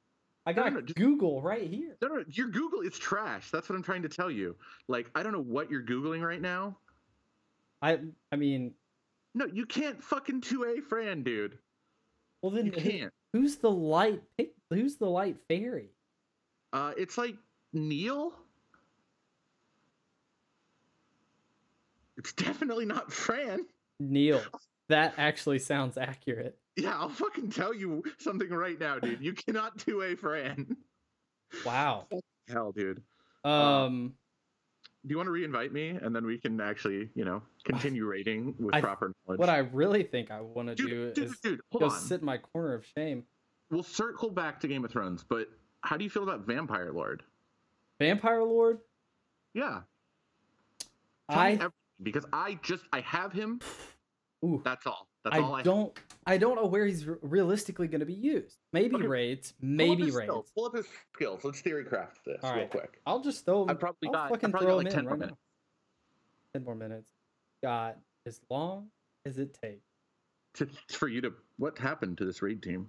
Speaker 2: I
Speaker 1: No,
Speaker 2: got
Speaker 1: no, just-
Speaker 2: Google right here.
Speaker 1: No, no, your Google is trash. That's what I'm trying to tell you. Like, I don't know what you're Googling right now.
Speaker 2: I I mean,
Speaker 1: No, you can't fucking 2A Fran, dude.
Speaker 2: well then
Speaker 1: You can't.
Speaker 2: who's the light? Who's the light fairy?
Speaker 1: Uh, it's like Neal. It's definitely not Fran.
Speaker 2: Neal. That actually sounds accurate.
Speaker 1: Yeah, I'll fucking tell you something right now, dude. You cannot do a Fran.
Speaker 2: Wow.
Speaker 1: Hell, dude.
Speaker 2: Um,
Speaker 1: Do you want to reinvite me and then we can actually, you know, continue rating with
Speaker 2: I-
Speaker 1: proper knowledge?
Speaker 2: what I really think I want to
Speaker 1: dude,
Speaker 2: do
Speaker 1: dude,
Speaker 2: is
Speaker 1: dude,
Speaker 2: go
Speaker 1: on.
Speaker 2: sit in my corner of shame.
Speaker 1: We'll circle back to Game of Thrones, but how do you feel about Vampire Lord?
Speaker 2: Vampire Lord.
Speaker 1: Yeah, tell
Speaker 2: I
Speaker 1: because I just I have him.
Speaker 2: ooh,
Speaker 1: That's all. That's
Speaker 2: I
Speaker 1: all I
Speaker 2: don't I don't know where he's re- realistically going to be used. Maybe
Speaker 1: Okay,
Speaker 2: raids, maybe
Speaker 1: his
Speaker 2: raids.
Speaker 1: skills. Pull up his skills. Let's theory craft this
Speaker 2: All
Speaker 1: real
Speaker 2: right.
Speaker 1: quick.
Speaker 2: I'll just throw him.
Speaker 1: I've probably
Speaker 2: I'll
Speaker 1: got-
Speaker 2: fucking
Speaker 1: probably
Speaker 2: throw
Speaker 1: got like
Speaker 2: in
Speaker 1: 10 more
Speaker 2: right now.
Speaker 1: minutes.
Speaker 2: Ten more minutes. Got as long as it takes.
Speaker 1: To, for you to what happened to this raid team?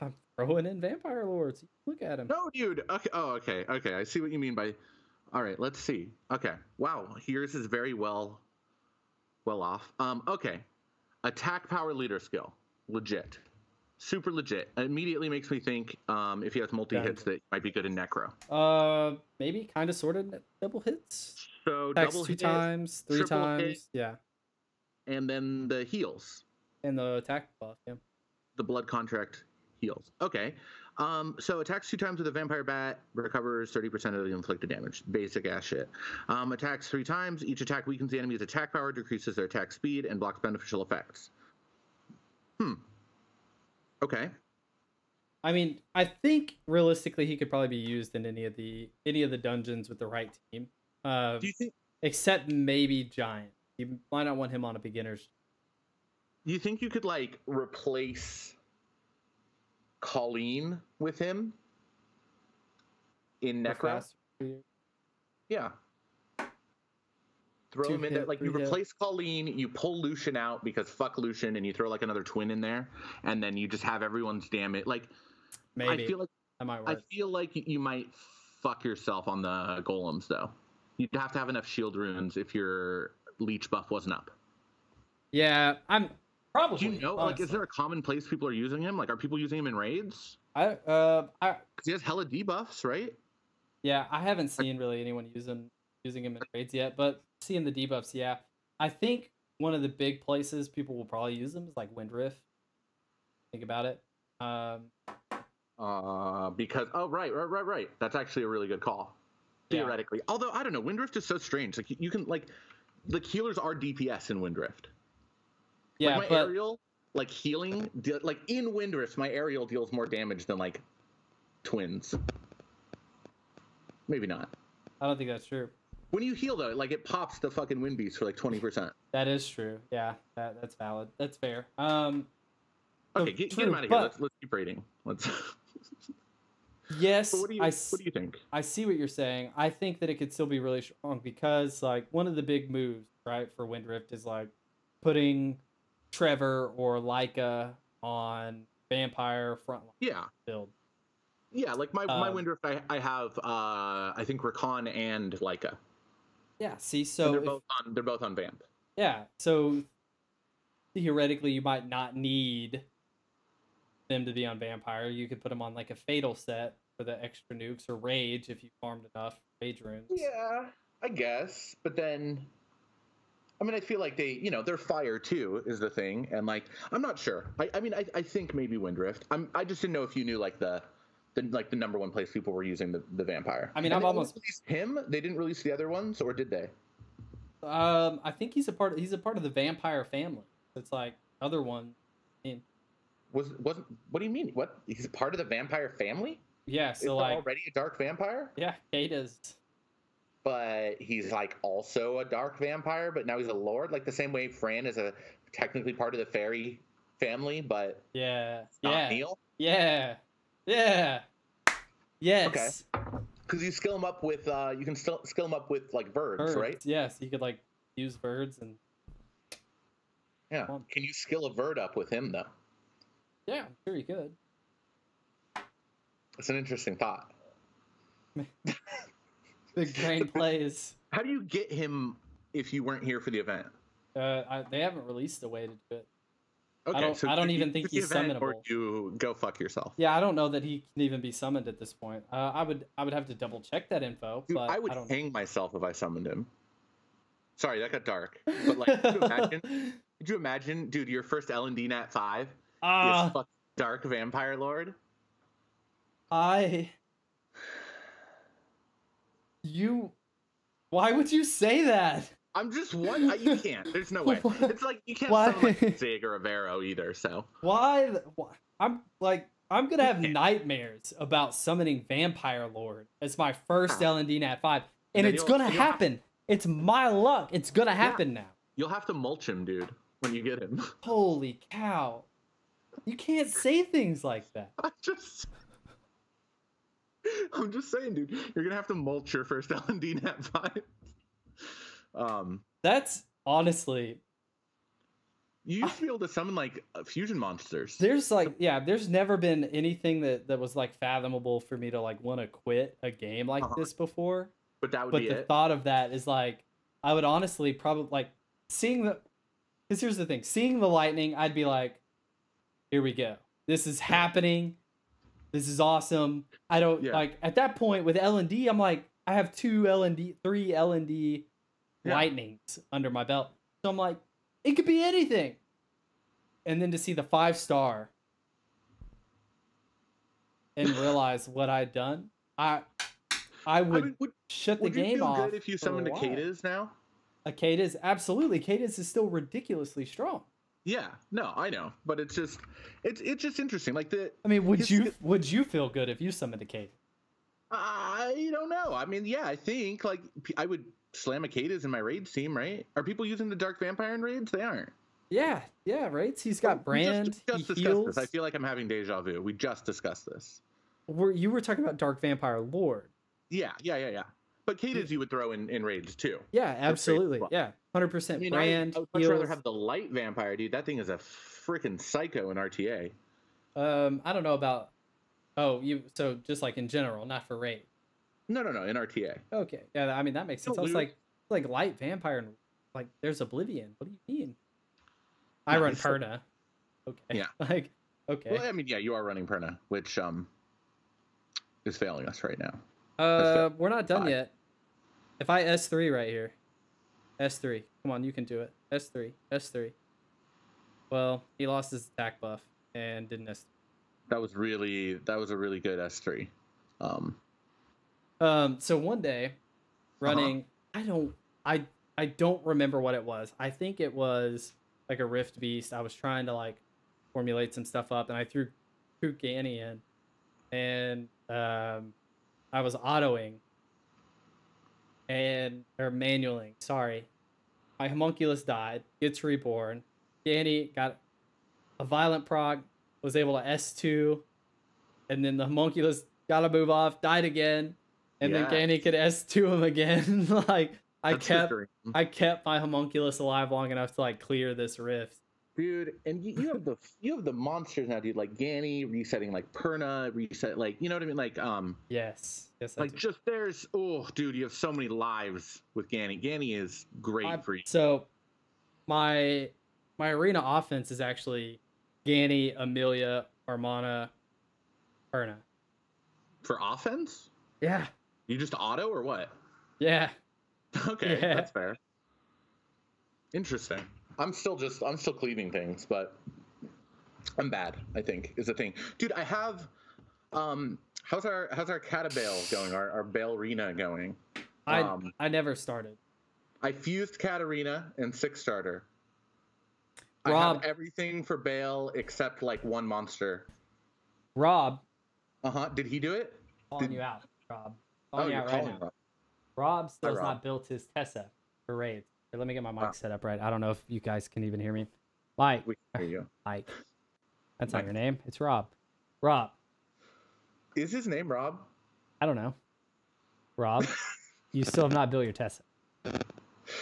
Speaker 2: I'm throwing in Vampire Lords. Look at him.
Speaker 1: No, dude. Okay. Oh, okay. Okay. I see what you mean by. All right. Let's see. Okay. Wow. Yours is very well, well off. Um. Okay. Attack power leader skill. Legit. Super legit. It immediately makes me think. Um. If he has multi hits, that might be good in necro.
Speaker 2: Uh, maybe kind of, sort of double hits.
Speaker 1: So
Speaker 2: Attacks
Speaker 1: double
Speaker 2: two
Speaker 1: hit,
Speaker 2: times, three times.
Speaker 1: hit.
Speaker 2: Yeah,
Speaker 1: and then the heals.
Speaker 2: and the attack buff. Yeah.
Speaker 1: the blood contract heals. Okay. Um, so attacks two times with a vampire bat, recovers 30% of the inflicted damage. Basic ass shit. Um, attacks three times. Each attack weakens the enemy's attack power, decreases their attack speed, and blocks beneficial effects. Hmm. Okay.
Speaker 2: I mean, I think realistically he could probably be used in any of the any of the dungeons with the right team. Uh,
Speaker 1: Do you think
Speaker 2: except maybe giant. You might not want him on a beginner's.
Speaker 1: you think you could like replace Colleen with him in Necro? Yeah. Throw
Speaker 2: Two
Speaker 1: him in there.
Speaker 2: hit,
Speaker 1: Like you
Speaker 2: hit.
Speaker 1: replace Colleen, you pull Lucian out because fuck Lucian, and you throw like another twin in there, and then you just have everyone's damage. Like
Speaker 2: Maybe
Speaker 1: I feel like I feel like you might fuck yourself on the golems though. You'd have to have enough shield runes if your leech buff wasn't up.
Speaker 2: yeah, I'm probably.
Speaker 1: Do you know? Like, is there a common place people are using him? Like, are people using him in raids?
Speaker 2: I uh I
Speaker 1: Because he has hella debuffs, right?
Speaker 2: yeah I haven't seen really anyone using him using him in raids yet, but seeing the debuffs, yeah, I think one of the big places people will probably use them is like Windrift. Think about it. Um,
Speaker 1: Uh, because oh right, right, right, right. That's actually a really good call.
Speaker 2: Yeah.
Speaker 1: Theoretically, although I don't know, Windrift is so strange. Like you, you can like, the healers are DPS in Windrift.
Speaker 2: Yeah,
Speaker 1: like my
Speaker 2: but
Speaker 1: Ariel, like healing, de- like in Windrift, my Ariel deals more damage than like twins. Maybe not.
Speaker 2: I don't think that's true.
Speaker 1: When you heal though, like it pops the fucking wind beast for like twenty percent.
Speaker 2: That is true. Yeah, that, that's valid. That's fair. Um,
Speaker 1: Okay, get, get
Speaker 2: true,
Speaker 1: him out of here.
Speaker 2: but
Speaker 1: Let's let's keep rating. Let's.
Speaker 2: yes,
Speaker 1: what do you
Speaker 2: I,
Speaker 1: What do you think?
Speaker 2: I see what you're saying. I think that it could still be really strong because like one of the big moves, right, for Windrift is like putting Trevor or Leica on vampire frontline
Speaker 1: Yeah,
Speaker 2: build.
Speaker 1: yeah. Like my my
Speaker 2: Um,
Speaker 1: Windrift, I I have uh I think Rakan and Leica.
Speaker 2: Yeah. See,
Speaker 1: And
Speaker 2: so
Speaker 1: they're
Speaker 2: if-
Speaker 1: both on they're both on Vamp.
Speaker 2: yeah, so theoretically you might not need them to be on vampire. You could put them on like a fatal set for the extra nukes or rage if you farmed enough rage runes.
Speaker 1: Yeah, I guess. But then, I mean, I feel like they, you know, they're fire too is the thing, and like, I'm not sure. I, I mean, I, I think maybe Windrift. I'm, I just didn't know if you knew like the, the like the number one place people were using the, the vampire.
Speaker 2: I mean,
Speaker 1: they
Speaker 2: almost-
Speaker 1: released him. They didn't release the other ones, or did they?
Speaker 2: Um, I think he's a part. He's a part of the vampire family. It's like other one.
Speaker 1: Was wasn't? What do you mean? What? He's part of the vampire family?
Speaker 2: Yeah. So
Speaker 1: there
Speaker 2: like,
Speaker 1: already a dark vampire?
Speaker 2: yeah, Kate is.
Speaker 1: But he's like also a dark vampire, but now he's a lord, like the same way Fran is a technically part of the fairy family, but
Speaker 2: Yeah.
Speaker 1: not
Speaker 2: Yeah.
Speaker 1: Neal.
Speaker 2: Yeah. Yeah. Yes.
Speaker 1: Okay, Because you skill them up with, uh, you can still skill them up with like birds,
Speaker 2: Birds.
Speaker 1: right?
Speaker 2: Yes. You could like use birds and
Speaker 1: Yeah. Can you skill a bird up with him though?
Speaker 2: yeah, I'm sure you could.
Speaker 1: It's an interesting thought.
Speaker 2: Big brain plays.
Speaker 1: How do you get him if you weren't here for the event?
Speaker 2: Uh, I, they haven't released a way to do it.
Speaker 1: Okay,
Speaker 2: don't- I don't even think he's
Speaker 1: event Or
Speaker 2: summonable.
Speaker 1: you go fuck yourself.
Speaker 2: Yeah, I don't know that he can even be summoned at this point. Uh, I would I would have to double check that info,
Speaker 1: Dude,
Speaker 2: but
Speaker 1: I would
Speaker 2: don't
Speaker 1: hang myself if I summoned him. Sorry, that got dark. But like, could you imagine? Could you imagine, dude, your first L and D Nat five
Speaker 2: Ah,
Speaker 1: is fuck dark vampire lord?
Speaker 2: I. You. Why would you say that?
Speaker 1: I'm just one. You can't. There's no way. It's like you can't
Speaker 2: Why?
Speaker 1: summon like Zig or a Vero either. So
Speaker 2: Why? why? I'm like I'm gonna have nightmares about summoning Vampire Lord as my first. L and D Nat five, and it's gonna
Speaker 1: you'll have-
Speaker 2: happen. It's my luck. It's gonna happen now.
Speaker 1: you'll have to mulch him, dude, when you get him.
Speaker 2: Holy cow! You can't say things like that.
Speaker 1: I'm just. I'm just saying, dude. You're gonna have to mulch your first L and D Nat five. Um,
Speaker 2: That's honestly
Speaker 1: you used to be able to summon like fusion monsters.
Speaker 2: there's like yeah there's never been anything that that was like fathomable for me to like want to quit a game like
Speaker 1: Uh-huh.
Speaker 2: this before
Speaker 1: But that would
Speaker 2: but
Speaker 1: be
Speaker 2: the
Speaker 1: it.
Speaker 2: thought of that is like i would honestly probably like seeing the because here's the thing seeing the lightning i'd be like here we go this is happening this is awesome i don't
Speaker 1: Yeah.
Speaker 2: like at that point with l&d i'm like i have two l&d three l&d
Speaker 1: Yeah.
Speaker 2: lightnings under my belt so i'm like it could be anything and then to see the five star and realize what i'd done i i would
Speaker 1: I mean, would,
Speaker 2: shut the
Speaker 1: would you
Speaker 2: game
Speaker 1: feel
Speaker 2: off
Speaker 1: good if you summoned a
Speaker 2: while.
Speaker 1: Now?
Speaker 2: A Cadis, absolutely. Cadis is still ridiculously strong.
Speaker 1: Yeah, no, I know, but it's just, it's it's just interesting. Like the,
Speaker 2: I mean, would
Speaker 1: His-
Speaker 2: you would you feel good if you summoned a Cadis?
Speaker 1: I don't know. I mean, yeah, I think like I would slam a Cadis in my raids team, right? Are people using the Dark Vampire in raids? They aren't.
Speaker 2: Yeah, yeah, right. He's got
Speaker 1: We just-
Speaker 2: brand.
Speaker 1: we just
Speaker 2: he
Speaker 1: discussed
Speaker 2: heals.
Speaker 1: this. I feel like I'm having deja vu. We just discussed this.
Speaker 2: We're, you were talking about Dark Vampire Lord.
Speaker 1: Yeah, yeah, yeah, yeah. But Cadis you would throw in, in raids too.
Speaker 2: Yeah, absolutely. Yeah, hundred
Speaker 1: I
Speaker 2: percent
Speaker 1: mean, I,
Speaker 2: brand.
Speaker 1: I would much rather have the light vampire, dude. That thing is a freaking psycho in RTA.
Speaker 2: Um, I don't know about. Oh, you so just like in general, not for raid.
Speaker 1: No, no, no, in RTA.
Speaker 2: Okay, yeah, I mean that makes sense. I
Speaker 1: Don't
Speaker 2: was
Speaker 1: lose.
Speaker 2: like, like light vampire and like there's Oblivion. What do you mean? I
Speaker 1: No,
Speaker 2: run
Speaker 1: he's still-
Speaker 2: Perna. Okay.
Speaker 1: Yeah.
Speaker 2: Like okay.
Speaker 1: Well, I mean, yeah, you are running Perna, which um is failing us right now.
Speaker 2: Uh, we're not done
Speaker 1: Five.
Speaker 2: yet. If I S three right here, S3. Come on, you can do it. S3. S3. Well, he lost his attack buff and didn't S3.
Speaker 1: That was really that was a really good S3. Um,
Speaker 2: Um, so one day, running, I don't, I, I don't remember what it was. I think it was like a Rift Beast. I was trying to like formulate some stuff up, and I threw, Ganny in, and um, I was autoing, and or manualing. Sorry, my homunculus died. Gets reborn. Ganny got a violent prog. Was able to S two, and then the homunculus got to move off. Died again and
Speaker 1: Yes.
Speaker 2: then Ganny could S2 him again. like I
Speaker 1: that's
Speaker 2: kept. I kept my homunculus alive long enough to like clear this rift.
Speaker 1: Dude and you, you have the you have the monsters now dude like Ganny resetting like Perna reset like you know what I mean like um
Speaker 2: Yes. Yes, I
Speaker 1: like
Speaker 2: do.
Speaker 1: just there's oh dude you have so many lives with Ganny Ganny is great
Speaker 2: I-
Speaker 1: for you
Speaker 2: So my my arena offense is actually Ganny, Amelia, Armana, Perna.
Speaker 1: for offense
Speaker 2: Yeah.
Speaker 1: you just auto or what
Speaker 2: Yeah.
Speaker 1: okay
Speaker 2: Yeah.
Speaker 1: that's fair interesting I'm still just I'm still cleaving things but I'm bad I think is the thing dude I have um how's our how's our Catabale going our our Ballerina going
Speaker 2: I
Speaker 1: Um,
Speaker 2: I never started.
Speaker 1: I fused Katarina and Six Starter. I
Speaker 2: Rob-
Speaker 1: have everything for Bale except like one monster.
Speaker 2: Rob
Speaker 1: Uh huh. Did he do it?
Speaker 2: calling
Speaker 1: Did-
Speaker 2: you out. Rob.
Speaker 1: Oh,
Speaker 2: Calling you
Speaker 1: you're
Speaker 2: out right now.
Speaker 1: Rob.
Speaker 2: Rob still has
Speaker 1: Rob.
Speaker 2: not built his Tessa for raids. Here, let me get my mic
Speaker 1: Ah.
Speaker 2: set up right. I don't know if you guys can even hear me. Mike,
Speaker 1: We hear you.
Speaker 2: Mike. That's not your name. It's Rob. Rob.
Speaker 1: Is his name Rob?
Speaker 2: I don't know. Rob, you still have not built your Tessa.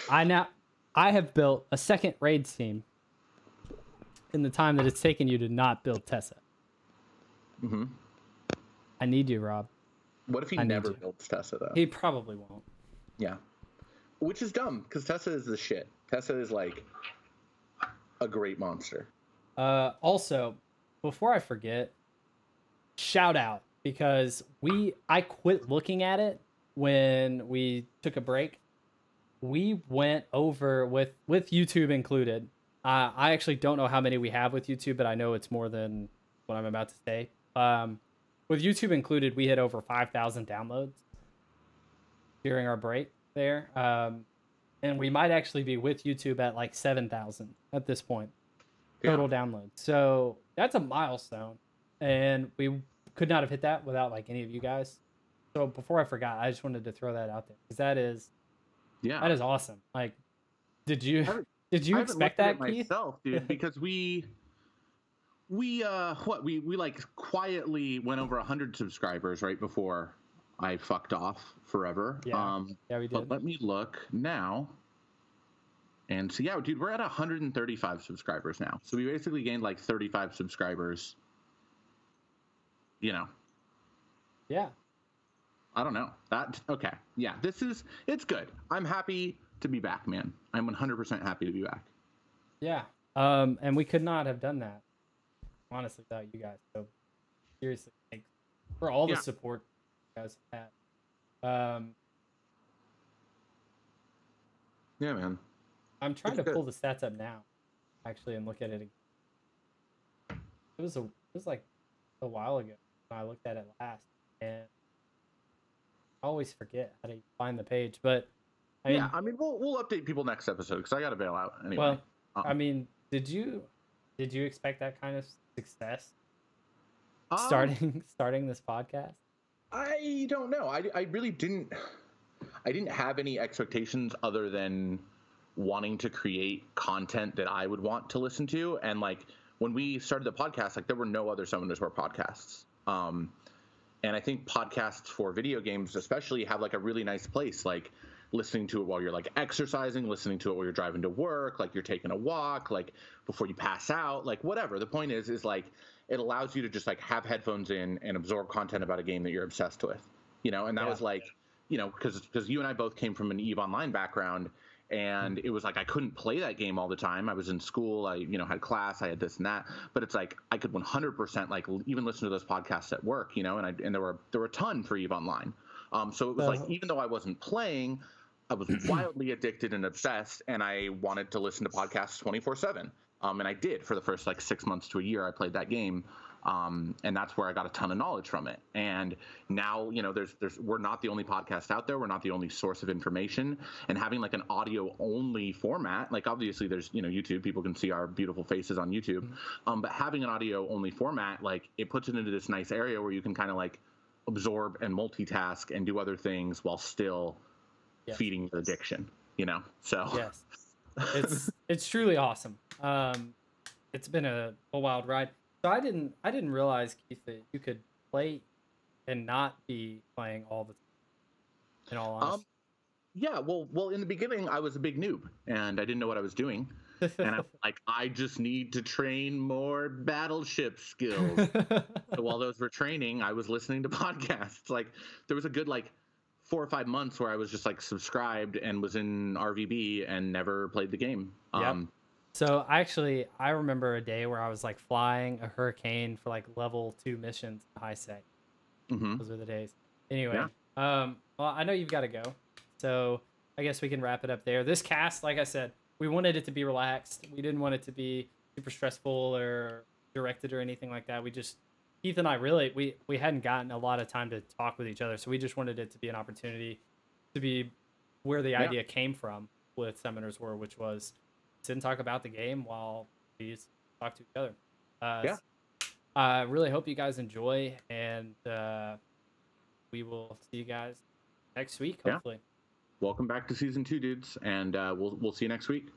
Speaker 2: I now I have built a second raid team in the time that it's taken you to not build Tessa.
Speaker 1: Mm-hmm.
Speaker 2: I need you, Rob.
Speaker 1: What if he
Speaker 2: I
Speaker 1: never builds Tessa though?
Speaker 2: He probably won't.
Speaker 1: Yeah. Which is dumb because Tessa is the shit. Tessa is like a great monster.
Speaker 2: Uh, also, before I forget, shout out because we I quit looking at it when we took a break. We went over with with YouTube included. Uh, I actually don't know how many we have with YouTube, but I know it's more than what I'm about to say. Um, with YouTube included, we hit over five thousand downloads during our break there, um, and we might actually be with YouTube at like seven thousand at this point
Speaker 1: Yeah.
Speaker 2: total downloads. So that's a milestone, and we could not have hit that without like any of you guys. So before I forgot, I just wanted to throw that out there because that is
Speaker 1: Yeah.
Speaker 2: that is awesome. Like, did you did you expect that, Keith?
Speaker 1: myself, dude, because we we uh what we we like quietly went over 100 subscribers right before I fucked off forever.
Speaker 2: Yeah.
Speaker 1: Um
Speaker 2: Yeah, we did.
Speaker 1: but let me look now. And so yeah, dude, we're at 135 subscribers now. So we basically gained like 35 subscribers. You know,
Speaker 2: Yeah,
Speaker 1: I don't know. That okay. Yeah, this is it's good. I'm happy to be back, man. I'm 100% happy to be back.
Speaker 2: yeah. Um, and we could not have done that honestly without you guys. So seriously, thanks for all the
Speaker 1: Yeah.
Speaker 2: support guys had. Um,
Speaker 1: Yeah, man.
Speaker 2: I'm trying
Speaker 1: It's
Speaker 2: to
Speaker 1: good.
Speaker 2: pull the stats up now, actually, and look at it. again. It was a it was like a while ago when I looked at it last, and I always forget how to find the page. But I mean,
Speaker 1: yeah, I mean, we'll we'll update people next episode because I got to bail out anyway.
Speaker 2: well,
Speaker 1: Um,
Speaker 2: I mean, did you did you expect that kind of success
Speaker 1: Um,
Speaker 2: starting starting this podcast?
Speaker 1: I don't know. I, I really didn't. I didn't have any expectations other than wanting to create content that I would want to listen to. And like when we started the podcast, like there were no other Summoners War podcasts. Um, and I think podcasts for video games, especially, have like a really nice place. Like listening to it while you're like exercising, listening to it while you're driving to work, like you're taking a walk, like before you pass out, like whatever. The point is, is like it allows you to just like have headphones in and absorb content about a game that you're obsessed with, you know. And that
Speaker 2: Yeah.
Speaker 1: was like, you know, because because you and I both came from an Eve Online background, and it was like I couldn't play that game all the time. I was in school, I you know had class, I had this and that, but it's like I could 100% like even listen to those podcasts at work, you know. And I and there were there were a ton for Eve Online. Um, so it was like
Speaker 2: Uh-huh.
Speaker 1: even though I wasn't playing, I was wildly addicted and obsessed, and I wanted to listen to podcasts 24 7. Um, and I did for the first like six months to a year. I played that game, um, and that's where I got a ton of knowledge from it. And now, you know, there's there's we're not the only podcast out there. We're not the only source of information. And having like an audio only format, like obviously there's you know YouTube, people can see our beautiful faces on YouTube, mm-hmm. um, but having an audio only format, like it puts it into this nice area where you can kind of like absorb and multitask and do other things while still yes. feeding your addiction. You know, so
Speaker 2: yes, it's it's truly awesome. Um, it's been a, a wild ride. So I didn't I didn't realize Keith that you could play and not be playing all the time. In all honesty. Um,
Speaker 1: yeah, well, well, in the beginning, I was a big noob and I didn't know what I was doing, and I'm like, I just need to train more battleship skills. so while those were training, I was listening to podcasts. Like there was a good like four or five months where I was just like subscribed and was in RVB and never played the game.
Speaker 2: Yep. Um, so I actually, I remember a day where I was like flying a hurricane for like level two missions high sec. Mm-hmm. Those were the days. Anyway, yeah. um, well, I know you've got to go, so I guess we can wrap it up there. This cast, like I said, we wanted it to be relaxed. We didn't want it to be super stressful or directed or anything like that. We just Keith and I really we we hadn't gotten a lot of time to talk with each other, so we just wanted it to be an opportunity to be where the yeah. idea came from with seminars were, which was sit and talk about the game while we talk to each other. Uh, yeah. I really hope you guys enjoy, and uh, we will see you guys next week. Hopefully.
Speaker 1: Yeah. Welcome back to season two, dudes, and uh, we'll we'll see you next week.